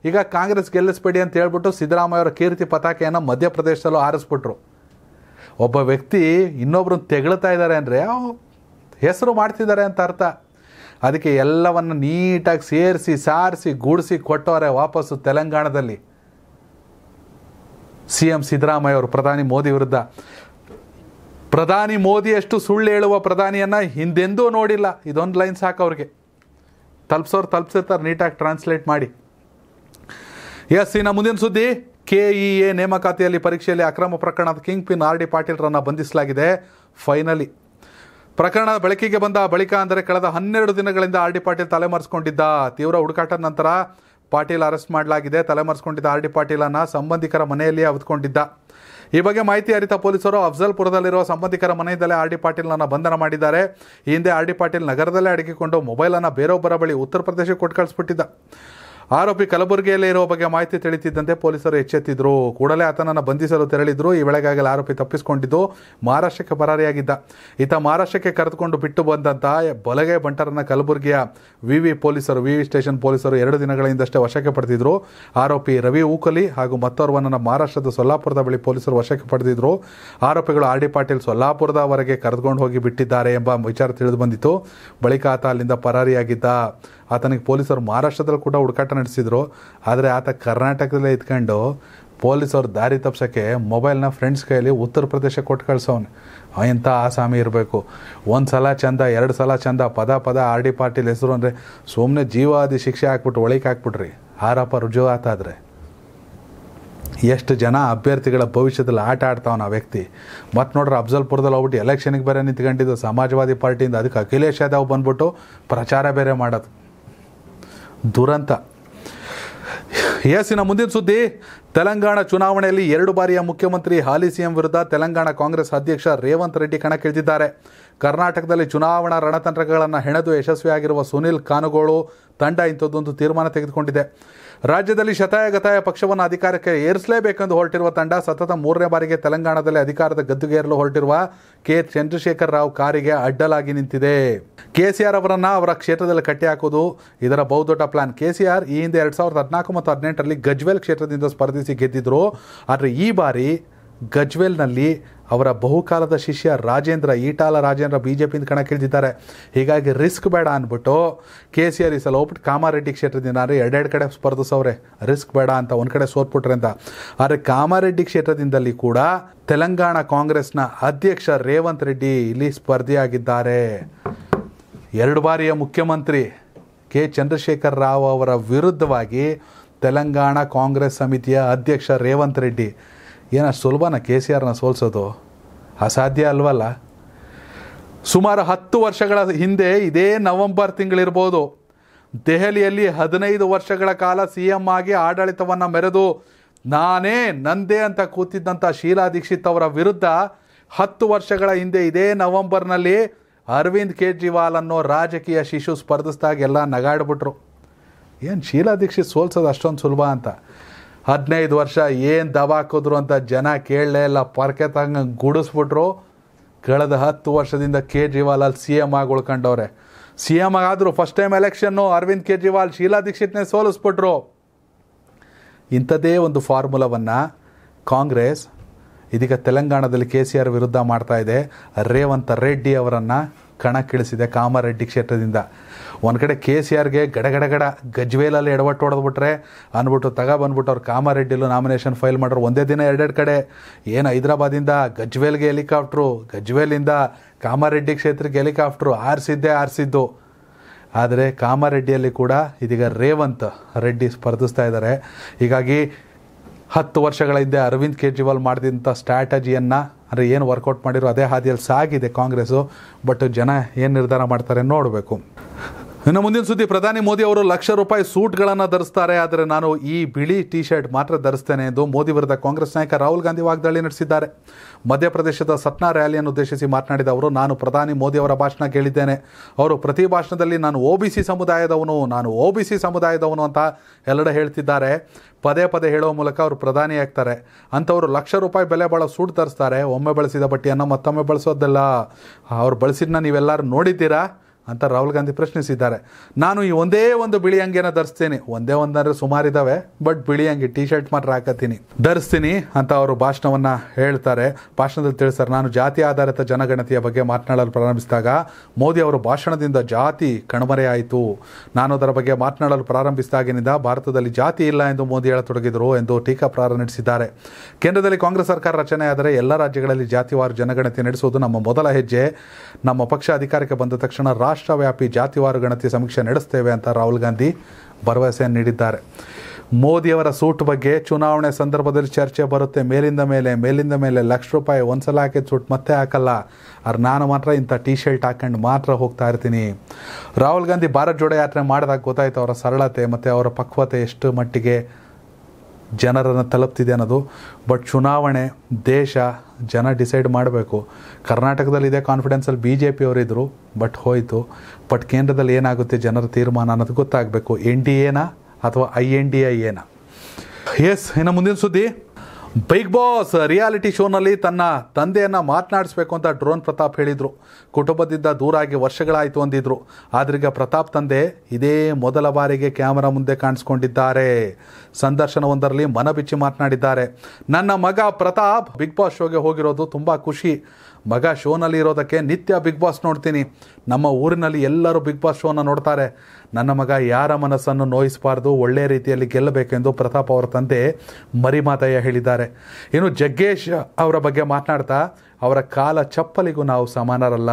ಈಗ ಕಾಂಗ್ರೆಸ್ ಗೆಲ್ಲಿಸ್ಬೇಡಿ ಅಂತ ಹೇಳ್ಬಿಟ್ಟು ಸಿದ್ದರಾಮಯ್ಯ ಅವರ ಕೀರ್ತಿ ಪತಾಕೆಯನ್ನು ಮಧ್ಯಪ್ರದೇಶದಲ್ಲೂ ಹಾರಿಸ್ಬಿಟ್ರು. ಒಬ್ಬ ವ್ಯಕ್ತಿ ಇನ್ನೊಬ್ರನ್ನ ತೆಗಳ್ತಾ ಇದ್ದಾರೆ ಅಂದರೆ ಹೆಸರು ಮಾಡ್ತಿದ್ದಾರೆ ಅಂತ ಅರ್ಥ. ಅದಕ್ಕೆ ಎಲ್ಲವನ್ನು ನೀಟಾಗಿ ಸೇರಿಸಿ, ಸಾರಿಸಿ, ಗೂಡಿಸಿ ಕೊಟ್ಟವರೆ ವಾಪಸ್ಸು ತೆಲಂಗಾಣದಲ್ಲಿ. ಸಿ ಎಂ ಸಿದ್ದರಾಮಯ್ಯ ಅವರು, ಪ್ರಧಾನಿ ಮೋದಿ ವಿರುದ್ಧ. ಪ್ರಧಾನಿ ಮೋದಿಯಷ್ಟು ಸುಳ್ಳು ಹೇಳುವ ಪ್ರಧಾನಿಯನ್ನು ಹಿಂದೆಂದೂ ನೋಡಿಲ್ಲ. ಇದೊಂದು ಲೈನ್ ಸಾಕು ಅವ್ರಿಗೆ. ತಲುಪ್ಸೋರು ತಲುಪ್ಸಿರ್ತಾರೆ, ನೀಟಾಗಿ ಟ್ರಾನ್ಸ್ಲೇಟ್ ಮಾಡಿ. ಎಸ್, ಇನ್ನು ಮುಂದಿನ ಸುದ್ದಿ. ಕೆ ಇ ಎ ನೇಮಕಾತಿಯಲ್ಲಿ ಪರೀಕ್ಷೆಯಲ್ಲಿ ಅಕ್ರಮ ಪ್ರಕರಣದ ಕಿಂಗ್ ಪಿನ್ ಆರ್ ಡಿ ಪಾಟೀಲ್ರನ್ನು ಬಂಧಿಸಲಾಗಿದೆ ಫೈನಲಿ. ಪ್ರಕರಣ ಬೆಳಕಿಗೆ ಬಂದ ಬಳಿಕ ಅಂದರೆ, ಕಳೆದ ಹನ್ನೆರಡು ದಿನಗಳಿಂದ ಆರ್ ಡಿ ಪಾಟೀಲ್ ತಲೆಮರೆಸಿಕೊಂಡಿದ್ದ ತೀವ್ರ ಹುಡುಕಾಟದ ನಂತರ ಪಾಟೀಲ್ ಅರೆಸ್ಟ್ ಮಾಡಲಾಗಿದೆ. ತಲೆಮರೆಸಿಕೊಂಡಿದ್ದ ಆರ್ ಡಿ ಪಾಟೀಲನ್ನು ಸಂಬಂಧಿಕರ ಮನೆಯಲ್ಲಿಯೇ ಅವತ್ಕೊಂಡಿದ್ದ. ಈ ಬಗ್ಗೆ ಮಾಹಿತಿ ಅರಿತ ಪೊಲೀಸರು ಅಫ್ಜಲ್ಪುರದಲ್ಲಿರುವ ಸಂಬಂಧಿಕರ ಮನೆಯಿಂದಲೇ ಆರ್ ಡಿ ಪಾಟೀಲ್ನನ್ನು ಬಂಧನ ಮಾಡಿದ್ದಾರೆ. ಈ ಹಿಂದೆ ಆರ್ ಡಿ ಪಾಟೀಲ್ ನಗರದಲ್ಲೇ ಅಡಗಿಕೊಂಡು ಮೊಬೈಲನ್ನು ಬೇರೊಬ್ಬರ ಬಳಿ ಉತ್ತರ ಪ್ರದೇಶಕ್ಕೆ ಕೊಟ್ಟು ಕಳಿಸ್ಬಿಟ್ಟಿದ್ದ ಆರೋಪಿ ಕಲಬುರಗಿಯಲ್ಲೇ ಇರುವ ಬಗ್ಗೆ ಮಾಹಿತಿ ತಿಳಿತಿದ್ದಂತೆ ಪೊಲೀಸರು ಎಚ್ಚೆತ್ತಿದ್ರು. ಕೂಡಲೇ ಆತನನ್ನು ಬಂಧಿಸಲು ತೆರಳಿದ್ರು. ಈ ವೇಳೆಗಾಗಲೇ ಆರೋಪಿ ತಪ್ಪಿಸಿಕೊಂಡಿದ್ದು ಮಹಾರಾಷ್ಟ್ರಕ್ಕೆ ಪರಾರಿಯಾಗಿದ್ದ. ಈತ ಮಹಾರಾಷ್ಟ್ರಕ್ಕೆ ಕರೆದುಕೊಂಡು ಬಿಟ್ಟು ಬಂದಂತ ಬಲಗೆ ಬಂಟರನ್ನ ಕಲಬುರಗಿಯ ವಿವಿ ಪೊಲೀಸರು, ವಿವಿ ಸ್ಟೇಷನ್ ಪೊಲೀಸರು ಎರಡು ದಿನಗಳಿಂದಷ್ಟೇ ವಶಕ್ಕೆ ಪಡೆದಿದ್ರು. ಆರೋಪಿ ರವಿ ಊಕಲಿ ಹಾಗೂ ಮತ್ತೋರ್ವನನ್ನ ಮಹಾರಾಷ್ಟ್ರದ ಸೊಲ್ಲಾಪುರದ ಬಳಿ ಪೊಲೀಸರು ವಶಕ್ಕೆ ಪಡೆದಿದ್ರು. ಆರೋಪಿಗಳು ಆರ್ ಪಾಟೀಲ್ ಸೊಲ್ಲಾಪುರದವರೆಗೆ ಕರೆದುಕೊಂಡು ಹೋಗಿ ಬಿಟ್ಟಿದ್ದಾರೆ ಎಂಬ ವಿಚಾರ ತಿಳಿದು ಬಂದಿತ್ತು. ಬಳಿಕ ಆತ ಅಲ್ಲಿಂದ ಪರಾರಿಯಾಗಿದ್ದ. ಆತನಿಗೆ ಪೊಲೀಸರು ಮಹಾರಾಷ್ಟ್ರದಲ್ಲಿ ಕೂಡ ಹುಡುಕಾಟ ನಡೆಸಿದ್ರು. ಆದರೆ ಆತ ಕರ್ನಾಟಕದಲ್ಲೇ ಇದ್ಕೊಂಡು ಪೊಲೀಸರು ದಾರಿ ತಪ್ಸೋಕ್ಕೆ ಮೊಬೈಲ್ನ ಫ್ರೆಂಡ್ಸ್ ಕೈಯಲ್ಲಿ ಉತ್ತರ ಪ್ರದೇಶ ಕೊಟ್ಟು ಕಳ್ಸೋನು ಎಂಥ ಆಸಾಮಿ ಇರಬೇಕು. ಒಂದು ಸಲ ಚಂದ, ಎರಡು ಸಲ ಚಂದ, ಪದ ಪದ ಆರ್ ಡಿ ಪಾಟೀಲ್ ಹೆಸರು ಅಂದರೆ ಸುಮ್ಮನೆ ಜೀವಾದಿ ಶಿಕ್ಷೆ ಹಾಕ್ಬಿಟ್ಟು ಒಳಗೆ ಹಾಕ್ಬಿಟ್ರಿ. ಆರೋಪ ರುಜುವಾತಾದರೆ ಎಷ್ಟು ಜನ ಅಭ್ಯರ್ಥಿಗಳ ಭವಿಷ್ಯದಲ್ಲಿ ಆಟ ಆಡ್ತಾವನ ಆ ವ್ಯಕ್ತಿ. ಮತ್ತು ನೋಡ್ರಿ ಅಫ್ಜಲ್ಪುರದಲ್ಲಿ ಹೋಗ್ಬಿಟ್ಟು ಎಲೆಕ್ಷನ್ಗೆ ಬೇರೆ ನಿಂತ್ಕೊಂಡಿದ್ದು ಸಮಾಜವಾದಿ ಪಾರ್ಟಿಯಿಂದ, ಅದಕ್ಕೆ ಅಖಿಲೇಶ್ ಯಾದವ್ ಬಂದ್ಬಿಟ್ಟು ಪ್ರಚಾರ ಬೇರೆ ಮಾಡೋದು. ದುರಂತ. ಎಸ್ಸಿನ ಮುಂದಿನ ಸುದ್ದಿ, ತೆಲಂಗಾಣ ಚುನಾವಣೆಯಲ್ಲಿ ಎರಡು ಬಾರಿಯ ಮುಖ್ಯಮಂತ್ರಿ ಹಾಲಿ ಸಿಎಂ ವಿರುದ್ಧ ತೆಲಂಗಾಣ ಕಾಂಗ್ರೆಸ್ ಅಧ್ಯಕ್ಷ ರೇವಂತ್ ರೆಡ್ಡಿ ಕಣಕ್ಕಿಳಿದಿದ್ದಾರೆ. ಕರ್ನಾಟಕದಲ್ಲಿ ಚುನಾವಣಾ ರಣತಂತ್ರಗಳನ್ನು ಹೆಣೆದು ಯಶಸ್ವಿಯಾಗಿರುವ ಸುನಿಲ್ ಕಾನುಗೋಳು ತಂಡ ಇಂಥದ್ದೊಂದು ತೀರ್ಮಾನ ತೆಗೆದುಕೊಂಡಿದೆ. ರಾಜ್ಯದಲ್ಲಿ ಶತಾಯಗತಾಯ ಪಕ್ಷವನ್ನು ಅಧಿಕಾರಕ್ಕೆ ಏರಿಸಲೇಬೇಕೆಂದು ಹೊರಟಿರುವ ತಂಡ ಸತತ ಮೂರನೇ ಬಾರಿಗೆ ತೆಲಂಗಾಣದಲ್ಲಿ ಅಧಿಕಾರದ ಗದ್ದುಗೇರಲು ಹೊರಟಿರುವ ಕೆ. ಚಂದ್ರಶೇಖರ್ ರಾವ್ ಕಾರಿಗೆ ಅಡ್ಡಲಾಗಿ ನಿಂತಿದೆ. ಕೆಸಿಆರ್ ಅವರನ್ನ ಅವರ ಕ್ಷೇತ್ರದಲ್ಲಿ ಕಟ್ಟಿಹಾಕುವುದು ಇದರ ಬಹುದೊಡ್ಡ ಪ್ಲಾನ್. ಕೆಸಿಆರ್ ಈ ಹಿಂದೆ ಎರಡ್ ಸಾವಿರದ ಹದಿನಾಲ್ಕು ಮತ್ತು ಹದಿನೆಂಟರಲ್ಲಿ ಗಜ್ವೆಲ್ ಕ್ಷೇತ್ರದಿಂದ ಸ್ಪರ್ಧಿಸಿ ಗೆದ್ದಿದ್ರು. ಆದರೆ ಈ ಬಾರಿ ಗಜ್ವೆಲ್ನಲ್ಲಿ ಅವರ ಬಹುಕಾಲದ ಶಿಷ್ಯ ರಾಜೇಂದ್ರ, ಈಟಾಲ ರಾಜೇಂದ್ರ ಬಿ ಜೆ ಪಿಯಿಂದ ಕಣಕ್ಕಿಳಿದಿದ್ದಾರೆ. ಹೀಗಾಗಿ ರಿಸ್ಕ್ ಬೇಡ ಅಂದ್ಬಿಟ್ಟು ಕೆ ಸಿ ಆರ್ ಈ ಸಲ ಹೋಗ್ಬಿಟ್ಟು ಕಾಮಾರೆಡ್ಡಿ ಕ್ಷೇತ್ರದಿಂದ ಅಂದರೆ ಎರಡೆರಡು ಕಡೆ ಸ್ಪರ್ಧಿಸವ್ರೆ. ರಿಸ್ಕ್ ಬೇಡ ಅಂತ ಒಂದು ಕಡೆ ಸೋತ್ಬಿಟ್ರಿಂದ ಆದರೆ ಕಾಮಾರೆಡ್ಡಿ ಕ್ಷೇತ್ರದಿಂದಲೇ ಕೂಡ ತೆಲಂಗಾಣ ಕಾಂಗ್ರೆಸ್ನ ಅಧ್ಯಕ್ಷ ರೇವಂತ್ ರೆಡ್ಡಿ ಇಲ್ಲಿ ಸ್ಪರ್ಧಿಯಾಗಿದ್ದಾರೆ. ಎರಡು ಬಾರಿಯ ಮುಖ್ಯಮಂತ್ರಿ ಕೆ ಚಂದ್ರಶೇಖರ್ ರಾವ್ ಅವರ ವಿರುದ್ಧವಾಗಿ ತೆಲಂಗಾಣ ಕಾಂಗ್ರೆಸ್ ಸಮಿತಿಯ ಅಧ್ಯಕ್ಷ ರೇವಂತ್ ರೆಡ್ಡಿ ಏನಷ್ಟು ಸುಲಭನ ಕೆ ಸಿ ಆರ್ನ ಸೋಲ್ಸೋದು? ಅಸಾಧ್ಯ ಅಲ್ವಲ್ಲ? ಸುಮಾರು ಹತ್ತು ವರ್ಷಗಳ ಹಿಂದೆ ಇದೇ ನವೆಂಬರ್ ತಿಂಗಳಿರ್ಬೋದು. ದೆಹಲಿಯಲ್ಲಿ ಹದಿನೈದು ವರ್ಷಗಳ ಕಾಲ ಸಿ ಎಂ ಆಗಿ ಆಡಳಿತವನ್ನು ಮೆರೆದು ನಾನೇ ನಂದೇ ಅಂತ ಕೂತಿದ್ದಂಥ ಶೀಲಾ ದೀಕ್ಷಿತ್ ಅವರ ವಿರುದ್ಧ ಹತ್ತು ವರ್ಷಗಳ ಹಿಂದೆ ಇದೇ ನವೆಂಬರ್ನಲ್ಲಿ ಅರವಿಂದ್ ಕೇಜ್ರಿವಾಲ್ ಅನ್ನೋ ರಾಜಕೀಯ ಶಿಶು ಸ್ಪರ್ಧಿಸಿದಾಗ ಎಲ್ಲ ನಗಾಡ್ಬಿಟ್ರು. ಏನು ಶೀಲಾ ದೀಕ್ಷಿತ್ ಸೋಲ್ಸೋದು ಅಷ್ಟೊಂದು ಸುಲಭ ಅಂತ? ಹದಿನೈದು ವರ್ಷ ಏನು ದಬಾಕಿದ್ರು ಅಂತ ಜನ ಕೇಳಲೇ ಇಲ್ಲ. ಪರ್ಕೆ ತಂಗ ಗುಡಿಸ್ಬಿಟ್ರು. ಕಳೆದ ಹತ್ತು ವರ್ಷದಿಂದ ಕೇಜ್ರಿವಾಲ್ ಅಲ್ಲಿ ಸಿ ಎಂ ಆಗಿ ಉಳ್ಕೊಂಡವ್ರೆ ಸಿ ಎಂ ಆಗಾದರೂ ಫಸ್ಟ್ ಟೈಮ್ ಎಲೆಕ್ಷನ್ನು ಅರವಿಂದ್ ಕೇಜ್ರಿವಾಲ್ ಶೀಲಾ ದೀಕ್ಷಿತ್ನೇ ಸೋಲಿಸ್ಬಿಟ್ರು. ಇಂಥದ್ದೇ ಒಂದು ಫಾರ್ಮುಲಾವನ್ನು ಕಾಂಗ್ರೆಸ್, ಇದೀಗ ತೆಲಂಗಾಣದಲ್ಲಿ ಕೆ ಸಿ ಆರ್ ವಿರುದ್ಧ ಮಾಡ್ತಾ ಇದೆ. ರೇವಂತ್ ರೆಡ್ಡಿ ಅವರನ್ನು ಕಣಕ್ಕಿಳಿಸಿದೆ ಕಾಮಾರೆಡ್ಡಿ ಕ್ಷೇತ್ರದಿಂದ. ಒಂದು ಕಡೆ ಕೆ ಸಿ ಆರ್ಗೆ ಗಡಗಡಗಡ ಗಜ್ವೇಲಲ್ಲಿ ಎಡವಟ್ಟು ಹೊಡೆದ್ಬಿಟ್ರೆ ಅಂದ್ಬಿಟ್ಟು ತಗ ಬಂದ್ಬಿಟ್ಟು ಅವ್ರು ಕಾಮಾರೆಡ್ಡಿಲು ನಾಮಿನೇಷನ್ ಫೈಲ್ ಮಾಡೋರು ಒಂದೇ ದಿನ ಎರಡೆರಡು ಕಡೆ ಏನು ಹೈದ್ರಾಬಾದಿಂದ ಗಜ್ವೇಲ್ಗೆ ಹೆಲಿಕಾಪ್ಟ್ರು ಗಜ್ವೇಲಿಂದ ಕಾಮಾರೆಡ್ಡಿ ಕ್ಷೇತ್ರಕ್ಕೆ ಹೆಲಿಕಾಪ್ಟ್ರು, ಆರಿಸಿದ್ದೇ ಆರಿಸಿದ್ದು. ಆದರೆ ಕಾಮಾರೆಡ್ಡಿಯಲ್ಲಿ ಕೂಡ ಇದೀಗ ರೇವಂತ್ ರೆಡ್ಡಿ ಸ್ಪರ್ಧಿಸ್ತಾ ಇದ್ದಾರೆ. ಹೀಗಾಗಿ ಹತ್ತು ವರ್ಷಗಳ ಹಿಂದೆ ಅರವಿಂದ್ ಕೇಜ್ರಿವಾಲ್ ಮಾಡಿದಂಥ ಸ್ಟ್ರಾಟಜಿಯನ್ನು ಅಂದರೆ ಏನು ವರ್ಕೌಟ್ ಮಾಡಿರೋ ಅದೇ ಹಾದಿಯಲ್ಲಿ ಸಾಗಿದೆ ಕಾಂಗ್ರೆಸ್ಸು ಬಟ್ ಜನ ಏನು ನಿರ್ಧಾರ ಮಾಡ್ತಾರೆ ನೋಡಬೇಕು. ಇನ್ನು ಮುಂದಿನ ಸುದ್ದಿ, ಪ್ರಧಾನಿ ಮೋದಿ ಅವರು ಲಕ್ಷ ರೂಪಾಯಿ ಸೂಟ್ಗಳನ್ನು ಧರಿಸ್ತಾರೆ, ಆದರೆ ನಾನು ಈ ಬಿಳಿ ಟಿ ಶರ್ಟ್ ಮಾತ್ರ ಧರಿಸ್ತೇನೆ ಎಂದು ಮೋದಿ ವಿರುದ್ಧ ಕಾಂಗ್ರೆಸ್ ನಾಯಕ ರಾಹುಲ್ ಗಾಂಧಿ ವಾಗ್ದಾಳಿ ನಡೆಸಿದ್ದಾರೆ. ಮಧ್ಯಪ್ರದೇಶದ ಸತ್ನಾ ರ್ಯಾಲಿಯನ್ನು ಉದ್ದೇಶಿಸಿ ಮಾತನಾಡಿದ ಅವರು, ನಾನು ಪ್ರಧಾನಿ ಮೋದಿ ಅವರ ಭಾಷಣ ಕೇಳಿದ್ದೇನೆ. ಅವರು ಪ್ರತಿ ಭಾಷಣದಲ್ಲಿ ನಾನು ಒ ಬಿ ಸಿ ಸಮುದಾಯದವನು, ನಾನು ಒ ಬಿ ಸಿ ಸಮುದಾಯದವನು ಅಂತ ಎಲ್ಲೆಡೆ ಹೇಳ್ತಿದ್ದಾರೆ. ಪದೇ ಪದೇ ಹೇಳುವ ಮೂಲಕ ಅವರು ಪ್ರಧಾನಿ ಆಗ್ತಾರೆ. ಅಂಥವರು ಲಕ್ಷ ರೂಪಾಯಿ ಬೆಲೆ ಬಾಳೋ ಸೂಟ್ ಧರಿಸ್ತಾರೆ. ಒಮ್ಮೆ ಬಳಸಿದ ಬಟ್ಟೆಯನ್ನು ಮತ್ತೊಮ್ಮೆ ಬಳಸೋದಲ್ಲ. ಅವ್ರು ಬಳಸಿದ್ನ ನೀವೆಲ್ಲರೂ ನೋಡಿದ್ದೀರಾ? ಅಂತ ರಾಹುಲ್ ಗಾಂಧಿ ಪ್ರಶ್ನಿಸಿದ್ದಾರೆ. ನಾನು ಈ ಒಂದೇ ಒಂದು ಬಿಳಿ ಅಂಗಿನ ಧರಿಸ್ತೀನಿ. ಒಂದೇ ಒಂದಂದ್ರೆ ಸುಮಾರಿದ್ದಾವೆ ಬಟ್ ಬಿಳಿ ಅಂಗಿ ಟಿ ಶರ್ಟ್ ಮಾತ್ರ ಹಾಕತ್ತೀನಿ. ಧರಿಸ್ತೀನಿ ಅಂತ ಅವರು ಭಾಷಣವನ್ನ ಹೇಳ್ತಾರೆ. ಭಾಷಣದಲ್ಲಿ ತಿಳಿಸ್ತಾರೆ, ನಾನು ಜಾತಿ ಆಧಾರಿತ ಜನಗಣತಿಯ ಬಗ್ಗೆ ಮಾತನಾಡಲು ಪ್ರಾರಂಭಿಸಿದಾಗ ಮೋದಿ ಅವರು ಭಾಷಣದಿಂದ ಜಾತಿ ಕಣ್ಮರೆಯಾಯಿತು ನಾನು ಅದರ ಬಗ್ಗೆ ಮಾತನಾಡಲು ಪ್ರಾರಂಭಿಸಿದಾಗಿನಿಂದ ಭಾರತದಲ್ಲಿ ಜಾತಿ ಇಲ್ಲ ಎಂದು ಮೋದಿ ಹೇಳತೊಡಗಿದರು ಎಂದು ಟೀಕಾ ಪ್ರಾರ ನಡೆಸಿದ್ದಾರೆ. ಕೇಂದ್ರದಲ್ಲಿ ಕಾಂಗ್ರೆಸ್ ಸರ್ಕಾರ ರಚನೆ ಆದರೆ ಎಲ್ಲ ರಾಜ್ಯಗಳಲ್ಲಿ ಜಾತಿವಾರು ಜನಗಣತಿ ನಡೆಸುವುದು ನಮ್ಮ ಮೊದಲ ಹೆಜ್ಜೆ. ನಮ್ಮ ಪಕ್ಷ ಅಧಿಕಾರಕ್ಕೆ ಬಂದ ತಕ್ಷಣ ರಾಷ್ಟ್ರವ್ಯಾಪಿ ಜಾತಿವಾರು ಗಣತಿ ಸಮೀಕ್ಷೆ ನಡೆಸ್ತೇವೆ ಅಂತ ರಾಹುಲ್ ಗಾಂಧಿ ಭರವಸೆಯನ್ನು ನೀಡಿದ್ದಾರೆ. ಮೋದಿಯವರ ಸೂಟ್ ಬಗ್ಗೆ ಚುನಾವಣೆ ಸಂದರ್ಭದಲ್ಲಿ ಚರ್ಚೆ ಬರುತ್ತೆ. ಮೇಲಿಂದ ಮೇಲೆ ಮೇಲಿಂದ ಮೇಲೆ ಲಕ್ಷ ರೂಪಾಯಿ ಒಂದ್ಸಲ ಹಾಕಿದ ಸೂಟ್ ಮತ್ತೆ ಹಾಕಲ್ಲ. ಅವ್ರು ನಾನು ಮಾತ್ರ ಇಂಥ ಟಿ ಶರ್ಟ್ ಹಾಕೊಂಡು ಮಾತ್ರ ಹೋಗ್ತಾ ಇರ್ತೀನಿ. ರಾಹುಲ್ ಗಾಂಧಿ ಭಾರತ್ ಜೋಡೋ ಯಾತ್ರೆ ಮಾಡಿದಾಗ ಗೊತ್ತಾಯ್ತು ಅವರ ಸರಳತೆ ಮತ್ತು ಅವರ ಪಕ್ವತೆ ಎಷ್ಟು ಮಟ್ಟಿಗೆ ಜನರನ್ನು ತಲುಪ್ತಿದೆ ಅನ್ನೋದು, ಬಟ್ ಚುನಾವಣೆ, ದೇಶ, ಜನ ಡಿಸೈಡ್ ಮಾಡಬೇಕು. ಕರ್ನಾಟಕದಲ್ಲಿ ಇದೇ ಕಾನ್ಫಿಡೆನ್ಸಲ್ಲಿ ಬಿ ಜೆ ಪಿಯವರಿದ್ದರು ಬಟ್ ಹೋಯಿತು. ಬಟ್ ಕೇಂದ್ರದಲ್ಲಿ ಏನಾಗುತ್ತೆ ಜನರ ತೀರ್ಮಾನ ಅನ್ನೋದು ಗೊತ್ತಾಗಬೇಕು. ಎನ್ ಡಿ ಎನಾ ಅಥವಾ ಐ ಎನ್ ಡಿ ಐ ಏನಾ? ಎಸ್ ಇನ್ನು ಮುಂದಿನ ಸುದ್ದಿ. ಬಿಗ್ ಬಾಸ್ ರಿಯಾಲಿಟಿ ಶೋನಲ್ಲಿ ತನ್ನ ತಂದೆಯನ್ನು ಮಾತನಾಡಿಸ್ಬೇಕು ಅಂತ ಡ್ರೋನ್ ಪ್ರತಾಪ್ ಹೇಳಿದರು. ಕುಟುಂಬದಿಂದ ದೂರಾಗಿ ವರ್ಷಗಳಾಯಿತು ಅಂದಿದ್ರು. ಆದ್ರೀಗ ಪ್ರತಾಪ್ ತಂದೆ ಇದೇ ಮೊದಲ ಬಾರಿಗೆ ಕ್ಯಾಮರಾ ಮುಂದೆ ಕಾಣಿಸ್ಕೊಂಡಿದ್ದಾರೆ. ಸಂದರ್ಶನವೊಂದರಲ್ಲಿ ಮನಬಿಚ್ಚಿ ಮಾತನಾಡಿದ್ದಾರೆ. ನನ್ನ ಮಗ ಪ್ರತಾಪ್ ಬಿಗ್ ಬಾಸ್ ಶೋಗೆ ಹೋಗಿರೋದು ತುಂಬ ಖುಷಿ. ಮಗ ಶೋನಲ್ಲಿ ಇರೋದಕ್ಕೆ ನಿತ್ಯ ಬಿಗ್ ಬಾಸ್ ನೋಡ್ತೀನಿ. ನಮ್ಮ ಊರಿನಲ್ಲಿ ಎಲ್ಲರೂ ಬಿಗ್ ಬಾಸ್ ಶೋನ ನೋಡ್ತಾರೆ. ನನ್ನ ಮಗ ಯಾರ ಮನಸ್ಸನ್ನು ನೋಯಿಸಬಾರ್ದು ಒಳ್ಳೆಯ ರೀತಿಯಲ್ಲಿ ಗೆಲ್ಲಬೇಕೆಂದು ಪ್ರತಾಪ್ ಅವರ ತಂದೆ ಮರಿಮಾತಯ್ಯ ಹೇಳಿದ್ದಾರೆ. ಇನ್ನು ಜಗ್ಗೇಶ್ ಅವರ ಬಗ್ಗೆ ಮಾತನಾಡ್ತಾ, ಅವರ ಕಾಲ ಚಪ್ಪಲಿಗೂ ನಾವು ಸಮಾನರಲ್ಲ.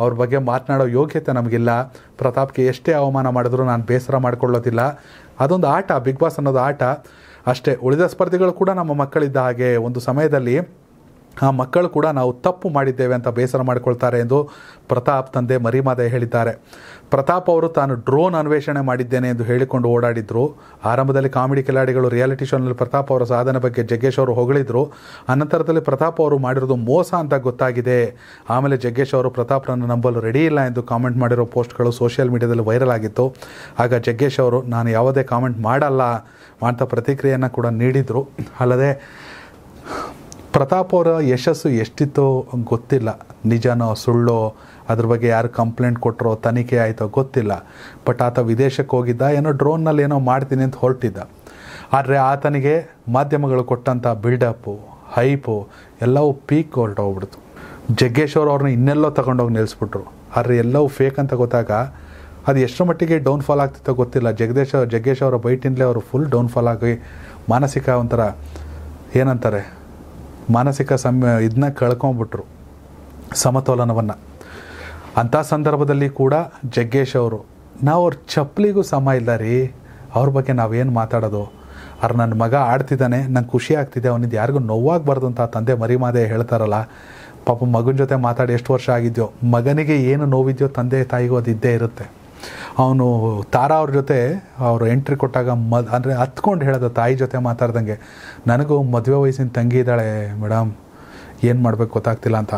ಅವ್ರ ಬಗ್ಗೆ ಮಾತನಾಡೋ ಯೋಗ್ಯತೆ ನಮಗಿಲ್ಲ. ಪ್ರತಾಪ್ಗೆ ಎಷ್ಟೇ ಅವಮಾನ ಮಾಡಿದ್ರು ನಾನು ಬೇಸರ ಮಾಡಿಕೊಳ್ಳೋದಿಲ್ಲ. ಅದೊಂದು ಆಟ, ಬಿಗ್ ಬಾಸ್ ಅನ್ನೋದು ಆಟ. ಅಷ್ಟೇ, ಉಳಿದ ಸ್ಪರ್ಧಿಗಳು ಕೂಡ ನಮ್ಮ ಮಕ್ಕಳಿದ್ದ ಹಾಗೆ ಒಂದು ಸಮಯದಲ್ಲಿ ಆ ಮಕ್ಕಳು ಕೂಡ ನಾವು ತಪ್ಪು ಮಾಡಿದ್ದೇವೆ ಅಂತ ಬೇಸರ ಮಾಡಿಕೊಳ್ತಾರೆ ಎಂದು ಪ್ರತಾಪ್ ತಂದೆ ಮರಿಮಾದೆ ಹೇಳಿದ್ದಾರೆ. ಪ್ರತಾಪ್ ಅವರು ತಾನು ಡ್ರೋನ್ ಅನ್ವೇಷಣೆ ಮಾಡಿದ್ದೇನೆ ಎಂದು ಹೇಳಿಕೊಂಡು ಓಡಾಡಿದ್ರು. ಆರಂಭದಲ್ಲಿ ಕಾಮಿಡಿ ಕಿಲಾಡಿಗಳು ರಿಯಾಲಿಟಿ ಶೋನಲ್ಲಿ ಪ್ರತಾಪ್ ಅವರ ಸಾಧನೆ ಬಗ್ಗೆ ಜಗ್ಗೇಶ್ ಅವರು ಹೊಗಳಿದ್ರು. ಅನಂತರದಲ್ಲಿ ಪ್ರತಾಪ್ ಅವರು ಮಾಡಿರೋದು ಮೋಸ ಅಂತ ಗೊತ್ತಾಗಿದೆ. ಆಮೇಲೆ ಜಗ್ಗೇಶ್ ಅವರು ಪ್ರತಾಪ್ರನ್ನು ನಂಬಲು ರೆಡಿ ಇಲ್ಲ ಎಂದು ಕಾಮೆಂಟ್ ಮಾಡಿರೋ ಪೋಸ್ಟ್ಗಳು ಸೋಷಿಯಲ್ ಮೀಡಿಯಾದಲ್ಲಿ ವೈರಲ್ ಆಗಿತ್ತು. ಆಗ ಜಗ್ಗೇಶ್ ಅವರು, ನಾನು ಯಾವುದೇ ಕಾಮೆಂಟ್ ಮಾಡಲ್ಲ ಅಂತ ಪ್ರತಿಕ್ರಿಯೆಯನ್ನು ಕೂಡ ನೀಡಿದರು. ಅಲ್ಲದೆ ಪ್ರತಾಪ್ ಅವರ ಯಶಸ್ಸು ಎಷ್ಟಿತ್ತೋ ಗೊತ್ತಿಲ್ಲ. ನಿಜನೋ ಸುಳ್ಳೋ, ಅದ್ರ ಬಗ್ಗೆ ಯಾರು ಕಂಪ್ಲೇಂಟ್ ಕೊಟ್ಟರೋ ತನಿಖೆ ಆಯಿತೋ ಗೊತ್ತಿಲ್ಲ. ಬಟ್ ಆತ ವಿದೇಶಕ್ಕೆ ಹೋಗಿದ್ದ, ಏನೋ ಡ್ರೋನ್ನಲ್ಲಿ ಏನೋ ಮಾಡ್ತೀನಿ ಅಂತ ಹೊರಟಿದ್ದ. ಆದರೆ ಆತನಿಗೆ ಮಾಧ್ಯಮಗಳು ಕೊಟ್ಟಂಥ ಬಿಲ್ಡಪ್ಪು, ಹೈಪು, ಎಲ್ಲವೂ ಪೀಕ್ ಹೊರಟೋಗ್ಬಿಡ್ತು. ಜಗ್ಗೇಶ್ ಅವರು ಅವ್ರನ್ನ ಇನ್ನೆಲ್ಲೋ ತಗೊಂಡೋಗಿ ನಿಲ್ಲಿಸ್ಬಿಟ್ರು ಆದರೆ ಎಲ್ಲವೂ ಫೇಕ್ ಅಂತ ಗೊತ್ತಾಗ, ಅದು ಎಷ್ಟರ ಮಟ್ಟಿಗೆ ಡೌನ್ಫಾಲ್ ಆಗ್ತಿತ್ತೋ ಗೊತ್ತಿಲ್ಲ. ಜಗದೀಶ್, ಜಗ್ಗೇಶ್ ಅವರ ಬೈಟಿಂದಲೇ ಅವರು ಫುಲ್ ಡೌನ್ಫಾಲ್ ಆಗಿ ಮಾನಸಿಕ ಒಂಥರ ಏನಂತಾರೆ ಮಾನಸಿಕ ಸಮ್ ಇದನ್ನ ಕಳ್ಕೊಂಬಿಟ್ರು, ಸಮತೋಲನವನ್ನು. ಅಂಥ ಸಂದರ್ಭದಲ್ಲಿ ಕೂಡ ಜಗ್ಗೇಶ್ ಅವರು, ನಾವು ಅವ್ರ ಚಪ್ಪಲಿಗೂ ಸಮ ಇಲ್ಲ ರೀ, ಅವ್ರ ಬಗ್ಗೆ ನಾವೇನು ಮಾತಾಡೋದು? ಅವ್ರು ನನ್ನ ಮಗ ಆಡ್ತಿದ್ದಾನೆ, ನಂಗೆ ಖುಷಿ ಆಗ್ತಿದೆ ಅವನಿದ್ದು ಯಾರಿಗೂ ನೋವಾಗಬಾರ್ದು ಅಂತ ತಂದೆ ಮರಿಮಾದೆ ಹೇಳ್ತಾರಲ್ಲ. ಪಾಪ ಮಗನ ಜೊತೆ ಮಾತಾಡಿ ಎಷ್ಟು ವರ್ಷ ಆಗಿದ್ಯೋ, ಮಗನಿಗೆ ಏನು ನೋವಿದ್ಯೋ ತಂದೆ ತಾಯಿಗೂ ಅದು ಇದ್ದೇ ಇರುತ್ತೆ. ಅವನು ತಾರಾ ಅವ್ರ ಜೊತೆ ಅವರು ಎಂಟ್ರಿ ಕೊಟ್ಟಾಗ ಮದ್, ಅಂದರೆ ಹತ್ಕೊಂಡು ಹೇಳಿದ, ತಾಯಿ ಜೊತೆ ಮಾತಾಡ್ದಂಗೆ, ನನಗೂ ಮದುವೆ ವಯಸ್ಸಿನ ತಂಗಿ ಇದ್ದಾಳೆ, ಮೇಡಮ್, ಏನು ಮಾಡಬೇಕು ಗೊತ್ತಾಗ್ತಿಲ್ಲ ಅಂತ.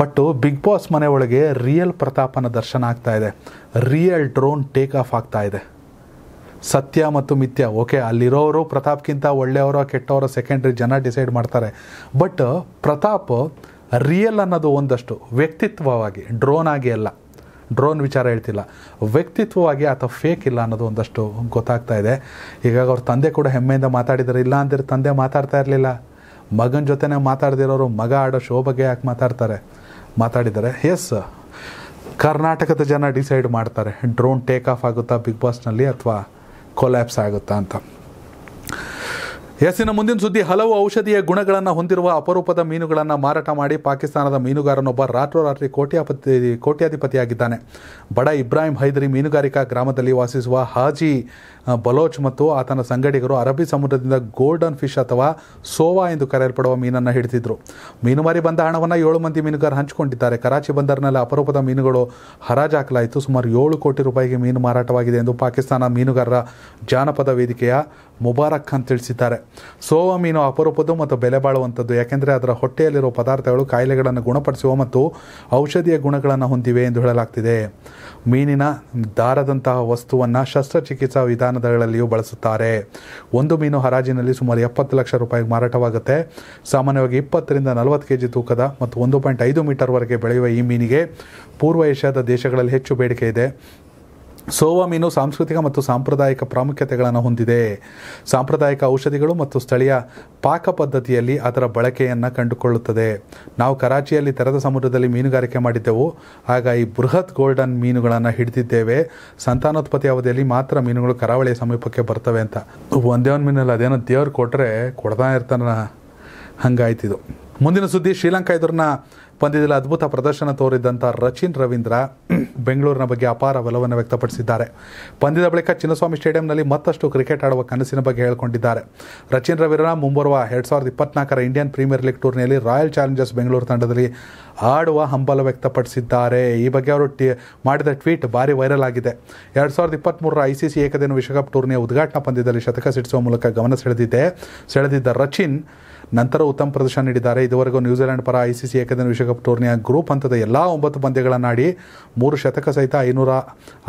ಬಟ್ಟು ಬಿಗ್ ಬಾಸ್ ಮನೆ ಒಳಗೆ ರಿಯಲ್ ಪ್ರತಾಪನ ದರ್ಶನ ಆಗ್ತಾ ಇದೆ. ರಿಯಲ್ ಡ್ರೋನ್ ಟೇಕ್ ಆಫ್ ಆಗ್ತಾ ಇದೆ. ಸತ್ಯ ಮತ್ತು ಮಿಥ್ಯ ಓಕೆ ಅಲ್ಲಿರೋರು ಪ್ರತಾಪ್ಗಿಂತ ಒಳ್ಳೆಯವರೋ, ಕೆಟ್ಟವರೋ ಸೆಕೆಂಡ್ರಿ ಜನ ಡಿಸೈಡ್ ಮಾಡ್ತಾರೆ. ಬಟ್ ಪ್ರತಾಪ್ ರಿಯಲ್ ಅನ್ನೋದು ಒಂದಷ್ಟು ವ್ಯಕ್ತಿತ್ವವಾಗಿ ಡ್ರೋನ್ ಆಗಿ ಅಲ್ಲ. ಡ್ರೋನ್ ವಿಚಾರ ಹೇಳ್ತಿಲ್ಲ. ವ್ಯಕ್ತಿತ್ವವಾಗಿ ಆತ ಫೇಕ್ ಇಲ್ಲ ಅನ್ನೋದು ಒಂದಷ್ಟು ಗೊತ್ತಾಗ್ತಾ ಇದೆ. ಹೀಗಾಗಿ ಅವ್ರ ತಂದೆ ಕೂಡ ಹೆಮ್ಮೆಯಿಂದ ಮಾತಾಡಿದ್ದಾರೆ ಇಲ್ಲ ಅಂದರೆ ತಂದೆ ಮಾತಾಡ್ತಾ ಇರಲಿಲ್ಲ. ಮಗನ ಜೊತೆನೇ ಮಾತಾಡ್ದಿರೋರು ಮಗ ಆಡೋ ಶೋ ಬಗ್ಗೆ ಯಾಕೆ ಮಾತಾಡ್ತಾರೆ? ಮಾತಾಡಿದ್ದಾರೆ ಎಸ್ ಕರ್ನಾಟಕದ ಜನ ಡಿಸೈಡ್ ಮಾಡ್ತಾರೆ. ಡ್ರೋನ್ ಟೇಕ್ ಆಫ್ ಆಗುತ್ತಾ ಬಿಗ್ ಬಾಸ್ನಲ್ಲಿ ಅಥವಾ ಕೊಲ್ಯಾಪ್ಸ್ ಆಗುತ್ತಾ ಅಂತ. ಎಸ್ಸಿನ ಮುಂದಿನ ಸುದ್ದಿ ಹಲವು ಔಷಧೀಯ ಗುಣಗಳನ್ನು ಹೊಂದಿರುವ ಅಪರೂಪದ ಮೀನುಗಳನ್ನು ಮಾರಾಟ ಮಾಡಿ ಪಾಕಿಸ್ತಾನದ ಮೀನುಗಾರನೊಬ್ಬ ರಾತ್ರೋರಾತ್ರಿ ಕೋಟ್ಯಾಪತಿ, ಕೋಟ್ಯಾಧಿಪತಿಯಾಗಿದ್ದಾನೆ. ಬಡ ಇಬ್ರಾಹಿಂ ಹೈದರಿ ಮೀನುಗಾರಿಕಾ ಗ್ರಾಮದಲ್ಲಿ ವಾಸಿಸುವ ಹಾಜಿ ಬಲೋಚ್ ಮತ್ತು ಆತನ ಸಂಗಡಿಗರು ಅರಬ್ಬಿ ಸಮುದ್ರದಿಂದ ಗೋಲ್ಡನ್ ಫಿಶ್ ಅಥವಾ ಸೋವಾ ಎಂದು ಕರೆಯಲ್ಪಡುವ ಮೀನನ್ನು ಹಿಡಿದಿದ್ದರು ಮೀನುಮಾರಿ ಬಂದ ಹಣವನ್ನು ಏಳು ಮಂದಿ ಮೀನುಗಾರರು ಹಂಚಿಕೊಂಡಿದ್ದಾರೆ. ಕರಾಚಿ ಬಂದರಿನಲ್ಲಿ ಅಪರೂಪದ ಮೀನುಗಳು ಹರಾಜಾಕಲಾಯಿತು. ಸುಮಾರು ಏಳು ಕೋಟಿ ರೂಪಾಯಿಗೆ ಮೀನು ಮಾರಾಟವಾಗಿದೆ ಎಂದು ಪಾಕಿಸ್ತಾನ ಮೀನುಗಾರರ ಜಾನಪದ ವೇದಿಕೆಯ ಮುಬಾರಕ್ ಅಂತ ತಿಳಿಸಿದ್ದಾರೆ. ಸೋವಾ, ಮೀನು ಅಪರೂಪದ್ದು ಮತ್ತು ಬೆಲೆ ಬಾಳುವಂಥದ್ದು. ಯಾಕೆಂದರೆ ಅದರ ಹೊಟ್ಟೆಯಲ್ಲಿರುವ ಪದಾರ್ಥಗಳು ಕಾಯಿಲೆಗಳನ್ನು ಗುಣಪಡಿಸುವ ಮತ್ತು ಔಷಧೀಯ ಗುಣಗಳನ್ನು ಹೊಂದಿವೆ ಎಂದು ಹೇಳಲಾಗ್ತಿದೆ. ಮೀನಿನ ದಾರದಂತಹ ವಸ್ತುವನ್ನು ಶಸ್ತ್ರಚಿಕಿತ್ಸಾ ವಿಧಾನಗಳಲ್ಲಿಯೂ ಬಳಸುತ್ತಾರೆ. ಒಂದು ಮೀನು ಹರಾಜಿನಲ್ಲಿ ಸುಮಾರು ಎಪ್ಪತ್ತು ಲಕ್ಷ ರೂಪಾಯಿಗೆ ಮಾರಾಟವಾಗುತ್ತೆ. ಸಾಮಾನ್ಯವಾಗಿ ಇಪ್ಪತ್ತರಿಂದ ನಲವತ್ತು ಕೆ ಜಿ ತೂಕದ ಮತ್ತು ಒಂದು ಪಾಯಿಂಟ್ ಐದು ಮೀಟರ್ವರೆಗೆ ಬೆಳೆಯುವ ಈ ಮೀನಿಗೆ ಪೂರ್ವ ಏಷ್ಯಾದ ದೇಶಗಳಲ್ಲಿ ಹೆಚ್ಚು ಬೇಡಿಕೆ ಇದೆ. ಸೋವಾ ಮೀನು ಸಾಂಸ್ಕೃತಿಕ ಮತ್ತು ಸಾಂಪ್ರದಾಯಿಕ ಪ್ರಾಮುಖ್ಯತೆಗಳನ್ನು ಹೊಂದಿದೆ. ಸಾಂಪ್ರದಾಯಿಕ ಔಷಧಿಗಳು ಮತ್ತು ಸ್ಥಳೀಯ ಪಾಕ ಪದ್ಧತಿಯಲ್ಲಿ ಅದರ ಬಳಕೆಯನ್ನು ಕಂಡುಕೊಳ್ಳುತ್ತದೆ. ನಾವು ಕರಾಚಿಯಲ್ಲಿ ತೆರೆದ ಸಮುದ್ರದಲ್ಲಿ ಮೀನುಗಾರಿಕೆ ಮಾಡಿದ್ದೆವು. ಆಗ ಈ ಬೃಹತ್ ಗೋಲ್ಡನ್ ಮೀನುಗಳನ್ನು ಹಿಡಿದಿದ್ದೇವೆ. ಸಂತಾನೋತ್ಪತ್ತಿ ಅವಧಿಯಲ್ಲಿ ಮಾತ್ರ ಮೀನುಗಳು ಕರಾವಳಿಯ ಸಮೀಪಕ್ಕೆ ಬರ್ತವೆ ಅಂತ. ಒಂದೇ ಒಂದು ಮೀನಲ್ಲಿ ಅದೇನೋ ದೇವ್ರು ಕೊಟ್ಟರೆ ಕೊಡ್ತಾ ಇರ್ತಾನ. ಹಂಗಾಯ್ತಿದು. ಮುಂದಿನ ಸುದ್ದಿ ಶ್ರೀಲಂಕಾ ಎದುರಿನ ಪಂದ್ಯದಲ್ಲಿ ಅದ್ಭುತ ಪ್ರದರ್ಶನ ತೋರಿದ್ದಂಥ ರಚಿನ್ ರವೀಂದ್ರ ಬೆಂಗಳೂರಿನ ಬಗ್ಗೆ ಅಪಾರ ಒಲವನ್ನು ವ್ಯಕ್ತಪಡಿಸಿದ್ದಾರೆ. ಪಂದ್ಯದ ಬಳಿಕ ಚಿನ್ನಸ್ವಾಮಿ ಸ್ಟೇಡಿಯಂನಲ್ಲಿ ಮತ್ತಷ್ಟು ಕ್ರಿಕೆಟ್ ಆಡುವ ಕನಸಿನ ಬಗ್ಗೆ ಹೇಳಿಕೊಂಡಿದ್ದಾರೆ. ರಚಿನ್ ರವೀಂದ್ರ ಮುಂಬರುವ ಎರಡು ಸಾವಿರದ ಇಪ್ಪತ್ನಾಲ್ಕರ ಇಂಡಿಯನ್ ಪ್ರೀಮಿಯರ್ ಲೀಗ್ ಟೂರ್ನಿಯಲ್ಲಿ ರಾಯಲ್ ಚಾಲೆಂಜರ್ಸ್ ಬೆಂಗಳೂರು ತಂಡದಲ್ಲಿ ಆಡುವ ಹಂಬಲ ವ್ಯಕ್ತಪಡಿಸಿದ್ದಾರೆ. ಈ ಬಗ್ಗೆ ಅವರು ಟಿ ಮಾಡಿದ ಟ್ವೀಟ್ ಭಾರಿ ವೈರಲ್ ಆಗಿದೆ. ಎರಡು ಸಾವಿರದ ಇಪ್ಪತ್ತ್ಮೂರರ ಐ ಸಿ ಸಿ ಏಕದಿನ ವಿಶ್ವಕಪ್ ಟೂರ್ನಿಯ ಉದ್ಘಾಟನಾ ಪಂದ್ಯದಲ್ಲಿ ಶತಕ ಸಿಡಿಸುವ ಮೂಲಕ ಗಮನ ಸೆಳೆದಿದೆ. ಸೆಳೆದಿದ್ದ ರಚಿನ್ ನಂತರ ಉತ್ತಮ ಪ್ರದರ್ಶನ ನೀಡಿದ್ದಾರೆ. ಇದುವರೆಗೂ ನ್ಯೂಜಿಲೆಂಡ್ ಪರ ಐಸಿಸಿ ಏಕದಿನ ವಿಶ್ವಕಪ್ ಟೂರ್ನಿಯ ಗ್ರೂಪ್ ಹಂತದ ಎಲ್ಲ ಒಂಬತ್ತು ಪಂದ್ಯಗಳನ್ನಾಡಿ ಮೂರು ಶತಕ ಸಹಿತ ಐನೂರ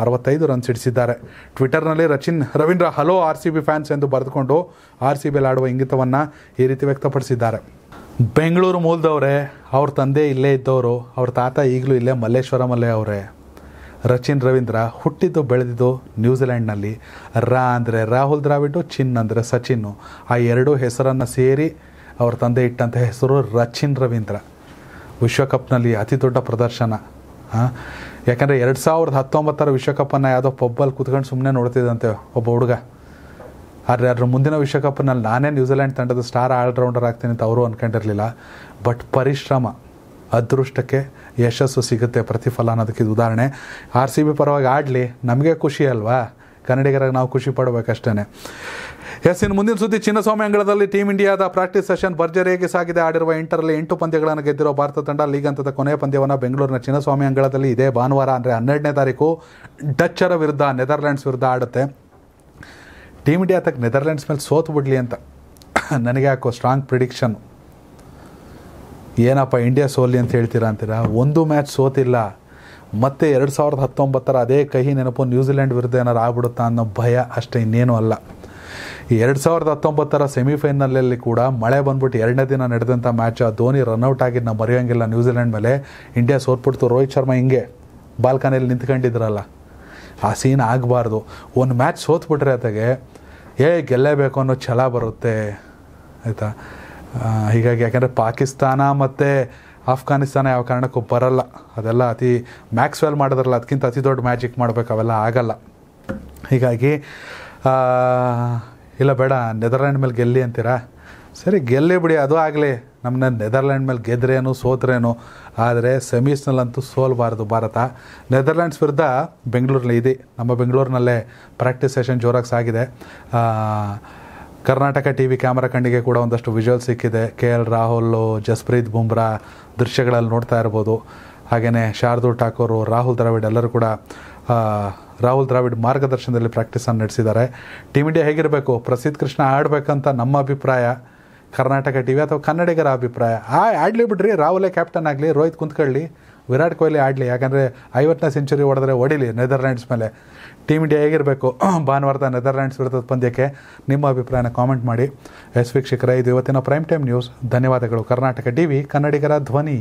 ಅರವತ್ತೈದು ರನ್ ಸಿಡಿಸಿದ್ದಾರೆ. ಟ್ವಿಟರ್ನಲ್ಲಿ Rachin, Ravindra, hello R C B fans ಎಂದು ಬರೆದುಕೊಂಡು ಆರ್ ಸಿ ಬಿಯಲ್ಲಿ ಆಡುವ ಇಂಗಿತವನ್ನು ಈ ರೀತಿ ವ್ಯಕ್ತಪಡಿಸಿದ್ದಾರೆ. ಬೆಂಗಳೂರು ಮೂಲದವರೇ, ಅವ್ರ ತಂದೆ ಇಲ್ಲೇ ಇದ್ದವರು, ಅವ್ರ ತಾತ ಈಗಲೂ ಇಲ್ಲೇ ಮಲ್ಲೇಶ್ವರಮಲ್ಲೇ ಅವರೇ. ರಚಿನ್, ರವೀಂದ್ರ ಹುಟ್ಟಿದ್ದು ಬೆಳೆದಿದ್ದು ನ್ಯೂಜಿಲೆಂಡ್ನಲ್ಲಿ. ರಾ ಅಂದರೆ ರಾಹುಲ್ ದ್ರಾವಿಡು, ಚಿನ್ ಅಂದರೆ ಸಚಿನ್ನು ಆ ಎರಡೂ ಹೆಸರನ್ನು ಸೇರಿ ಅವ್ರ ತಂದೆ ಇಟ್ಟಂಥ ಹೆಸರು ರಚಿನ್ ರವೀಂದ್ರ. ವಿಶ್ವಕಪ್ನಲ್ಲಿ ಅತಿ ದೊಡ್ಡ ಪ್ರದರ್ಶನ. ಹಾಂ ಯಾಕಂದರೆ ಎರಡು ಸಾವಿರದ ಹತ್ತೊಂಬತ್ತರ ವಿಶ್ವಕಪ್ಪನ್ನು ಯಾವುದೋ ಪಬ್ಬಲ್ಲಿ ಕೂತ್ಕೊಂಡು ಸುಮ್ಮನೆ ನೋಡ್ತಿದ್ದಂತೆ ಒಬ್ಬ ಹುಡುಗ. ಆದರೆ ಅದ್ರ ಮುಂದಿನ ವಿಶ್ವಕಪ್ನಲ್ಲಿ ನಾನೇ ನ್ಯೂಜಿಲೆಂಡ್ ತಂಡದ ಸ್ಟಾರ್ ಆಲ್ರೌಂಡರ್ ಆಗ್ತೀನಿ ಅಂತ ಅವರು ಅಂದ್ಕೊಂಡಿರಲಿಲ್ಲ ಬಟ್ ಪರಿಶ್ರಮ, ಅದೃಷ್ಟಕ್ಕೆ ಯಶಸ್ಸು ಸಿಗುತ್ತೆ ಪ್ರತಿಫಲ ಅನ್ನೋದಕ್ಕೆ ಇದು ಉದಾಹರಣೆ. ಆರ್ ಸಿ ಬಿ ಪರವಾಗಿ ಆಡಲಿ, ನಮಗೆ ಖುಷಿ ಅಲ್ವಾ? ಕನ್ನಡಿಗರಾಗಿ ನಾವು ಖುಷಿ ಪಡಬೇಕಷ್ಟೇ ಎಸ್ ಇನ್ ಮುಂದಿನ ಸುದ್ದಿ, ಚಿನ್ನಸ್ವಾಮಿ ಅಂಗಳದಲ್ಲಿ ಟೀಮ್ ಇಂಡಿಯಾದ ಪ್ರಾಕ್ಟೀಸ್ ಸೆಷನ್ ಭರ್ಜರಿಯಾಗಿ ಸಾಗಿದೆ. ಆಡಿರುವ ಎಂಟರಲ್ಲಿ ಎಂಟು ಪಂದ್ಯಗಳನ್ನು ಗೆದ್ದಿರುವ ಭಾರತ ತಂಡ ಲೀಗ್ ಹಂತದ ಕೊನೆಯ ಪಂದ್ಯವನ್ನು ಬೆಂಗಳೂರಿನ ಚಿನ್ನಸ್ವಾಮಿ ಅಂಗಳದಲ್ಲಿ ಇದೇ ಭಾನುವಾರ, ಅಂದರೆ ಹನ್ನೆರಡನೇ ತಾರೀಕು, ಡಚ್ಚರ ವಿರುದ್ಧ ನೆದರ್ಲ್ಯಾಂಡ್ಸ್ ವಿರುದ್ಧ ಆಡುತ್ತೆ. ಟೀಮ್ ಇಂಡಿಯಾ ತಕ್ಕ ನೆದರ್ಲ್ಯಾಂಡ್ಸ್ ಮೇಲೆ ಸೋತು ಬಿಡಲಿ ಅಂತ. ನನಗೆ ಹಾಕೋ ಸ್ಟ್ರಾಂಗ್ ಪ್ರಿಡಿಕ್ಷನ್ ಏನಪ್ಪ ಇಂಡಿಯಾ ಸೋಲಿ ಅಂತ ಹೇಳ್ತೀರಾ ಅಂತೀರಾ? ಒಂದು ಮ್ಯಾಚ್ ಸೋತಿಲ್ಲ. ಮತ್ತೆ ಎರಡು ಸಾವಿರದ ಹತ್ತೊಂಬತ್ತರ ಅದೇ ಕಹಿ ನೆನಪು ನ್ಯೂಜಿಲೆಂಡ್ ವಿರುದ್ಧ ಏನಾರು ಆಗ್ಬಿಡುತ್ತಾ ಅನ್ನೋ ಭಯ ಅಷ್ಟೇ ಇನ್ನೇನು ಅಲ್ಲ. ಈ ಎರಡು ಸಾವಿರದ ಹತ್ತೊಂಬತ್ತರ ಸೆಮಿಫೈನಲಲ್ಲಿ ಕೂಡ ಮಳೆ ಬಂದ್ಬಿಟ್ಟು ಎರಡನೇ ದಿನ ನಡೆದಂಥ ಮ್ಯಾಚ್ ಧೋನಿ ರನ್ಔಟ್ ಆಗಿ ನಾವು ಮರೆಯೋಂಗಿಲ್ಲ ನ್ಯೂಜಿಲೆಂಡ್ ಮೇಲೆ. ಇಂಡಿಯಾ ಸೋತ್ಬಿಡ್ತು ರೋಹಿತ್ ಶರ್ಮಾ ಹಿಂಗೆ. ಬಾಲ್ಕನಿಯಲ್ಲಿ ನಿಂತ್ಕೊಂಡಿದ್ರಲ್ಲ. ಆ ಸೀನ್ ಆಗಬಾರ್ದು. ಒಂದು ಮ್ಯಾಚ್ ಸೋತ್ಬಿಟ್ರೆ ಅತಗೆ ಏ, ಗೆಲ್ಲೇಬೇಕು ಅನ್ನೋ ಛಲ ಬರುತ್ತೆ. ಆಯಿತಾ? ಹೀಗಾಗಿ ಯಾಕೆಂದರೆ ಪಾಕಿಸ್ತಾನ ಮತ್ತು ಆಫ್ಘಾನಿಸ್ತಾನ ಯಾವ ಕಾರಣಕ್ಕೂ ಬರಲ್ಲ. ಅದೆಲ್ಲ ಅತಿ ಮ್ಯಾಕ್ಸ್ವೆಲ್ ಮಾಡಿದ್ರಲ್ಲ, ಅದಕ್ಕಿಂತ ಅತಿ ದೊಡ್ಡ ಮ್ಯಾಜಿಕ್ ಮಾಡಬೇಕು, ಅವೆಲ್ಲ ಆಗಲ್ಲ. ಹೀಗಾಗಿ ಇಲ್ಲ ಬೇಡ ನೆದರ್ಲ್ಯಾಂಡ್ ಮೇಲೆ ಗೆಲ್ಲಿ ಅಂತೀರಾ? ಸರಿ, ಗೆಲ್ಲಿ ಬಿಡಿ, ಅದು ಆಗಲಿ. ನಮ್ಮನ್ನ ನೆದರ್ಲ್ಯಾಂಡ್ ಮೇಲೆ ಗೆದ್ರೇನು, ಸೋತ್ರೇನು, ಆದರೆ ಸೆಮೀಸ್ನಲ್ಲಂತೂ ಸೋಲ್ಬಾರ್ದು ಭಾರತ. ನೆದರ್ಲ್ಯಾಂಡ್ಸ್ ವಿರುದ್ಧ ಬೆಂಗಳೂರಲ್ಲಿ ಇದೆ. ನಮ್ಮ ಬೆಂಗಳೂರಿನಲ್ಲೇ ಪ್ರಾಕ್ಟೀಸ್ ಸೆಷನ್ ಜೋರಾಗಿ ಸಾಗಿದೆ. ಕರ್ನಾಟಕ ಟಿ ವಿ ಕ್ಯಾಮರಾ ಕಣ್ಣಿಗೆ ಕೂಡ ಒಂದಷ್ಟು ವಿಜುವಲ್ ಸಿಕ್ಕಿದೆ. ಕೆ ಎಲ್ ರಾಹುಲ್, ಜಸ್ಪ್ರೀತ್ ಬುಮ್ರಾ ದೃಶ್ಯಗಳಲ್ಲಿ ನೋಡ್ತಾ ಇರ್ಬೋದು. ಹಾಗೆಯೇ ಶಾರ್ದೂಲ್ ಠಾಕೂರು, ರಾಹುಲ್ ದ್ರಾವಿಡ್ ಎಲ್ಲರೂ ಕೂಡ ರಾಹುಲ್ ದ್ರಾವಿಡ್ ಮಾರ್ಗದರ್ಶನದಲ್ಲಿ ಪ್ರಾಕ್ಟೀಸನ್ನು ನಡೆಸಿದ್ದಾರೆ. ಟೀಮ್ ಇಂಡಿಯಾ ಹೇಗಿರಬೇಕು? ಪ್ರಸಿದ್ಧ ಕೃಷ್ಣ ಆಡಬೇಕಂತ ನಮ್ಮ ಅಭಿಪ್ರಾಯ. ಕರ್ನಾಟಕ ಟಿ ವಿ ಅಥವಾ ಕನ್ನಡಿಗರ ಅಭಿಪ್ರಾಯ? ಆ, ಆಡಲಿ ಬಿಡ್ರಿ. ರಾಹುಲೇ ಕ್ಯಾಪ್ಟನ್ ಆಗಲಿ, ರೋಹಿತ್ ಕುಂತ್ಕೊಳ್ಳಿ. ವಿರಾಟ್ ಕೊಹ್ಲಿ ಆಡಲಿ, ಯಾಕಂದರೆ ಐವತ್ತನೇ ಸೆಂಚುರಿ ಹೊಡೆದ್ರೆ ಹೊಡಿಲಿ ನೆದರ್ಲ್ಯಾಂಡ್ಸ್ ಮೇಲೆ. ಟೀಮ್ ಇಂಡಿಯಾ ಹೇಗಿರಬೇಕು? ಭಾನುವಾರದ ನೆದರ್ಲ್ಯಾಂಡ್ಸ್ ವಿರುದ್ಧದ ಪಂದ್ಯಕ್ಕೆ. ನಿಮ್ಮ ಅಭಿಪ್ರಾಯನ ಕಾಮೆಂಟ್ ಮಾಡಿ. ಎಸ್ ವೀಕ್ಷಕರ, ಇದು ಇವತ್ತಿನ ಪ್ರೈಮ್ ಟೈಮ್ ನ್ಯೂಸ್ ಧನ್ಯವಾದಗಳು. ಕರ್ನಾಟಕ ಟಿ ವಿ ಕನ್ನಡಿಗರ ಧ್ವನಿ.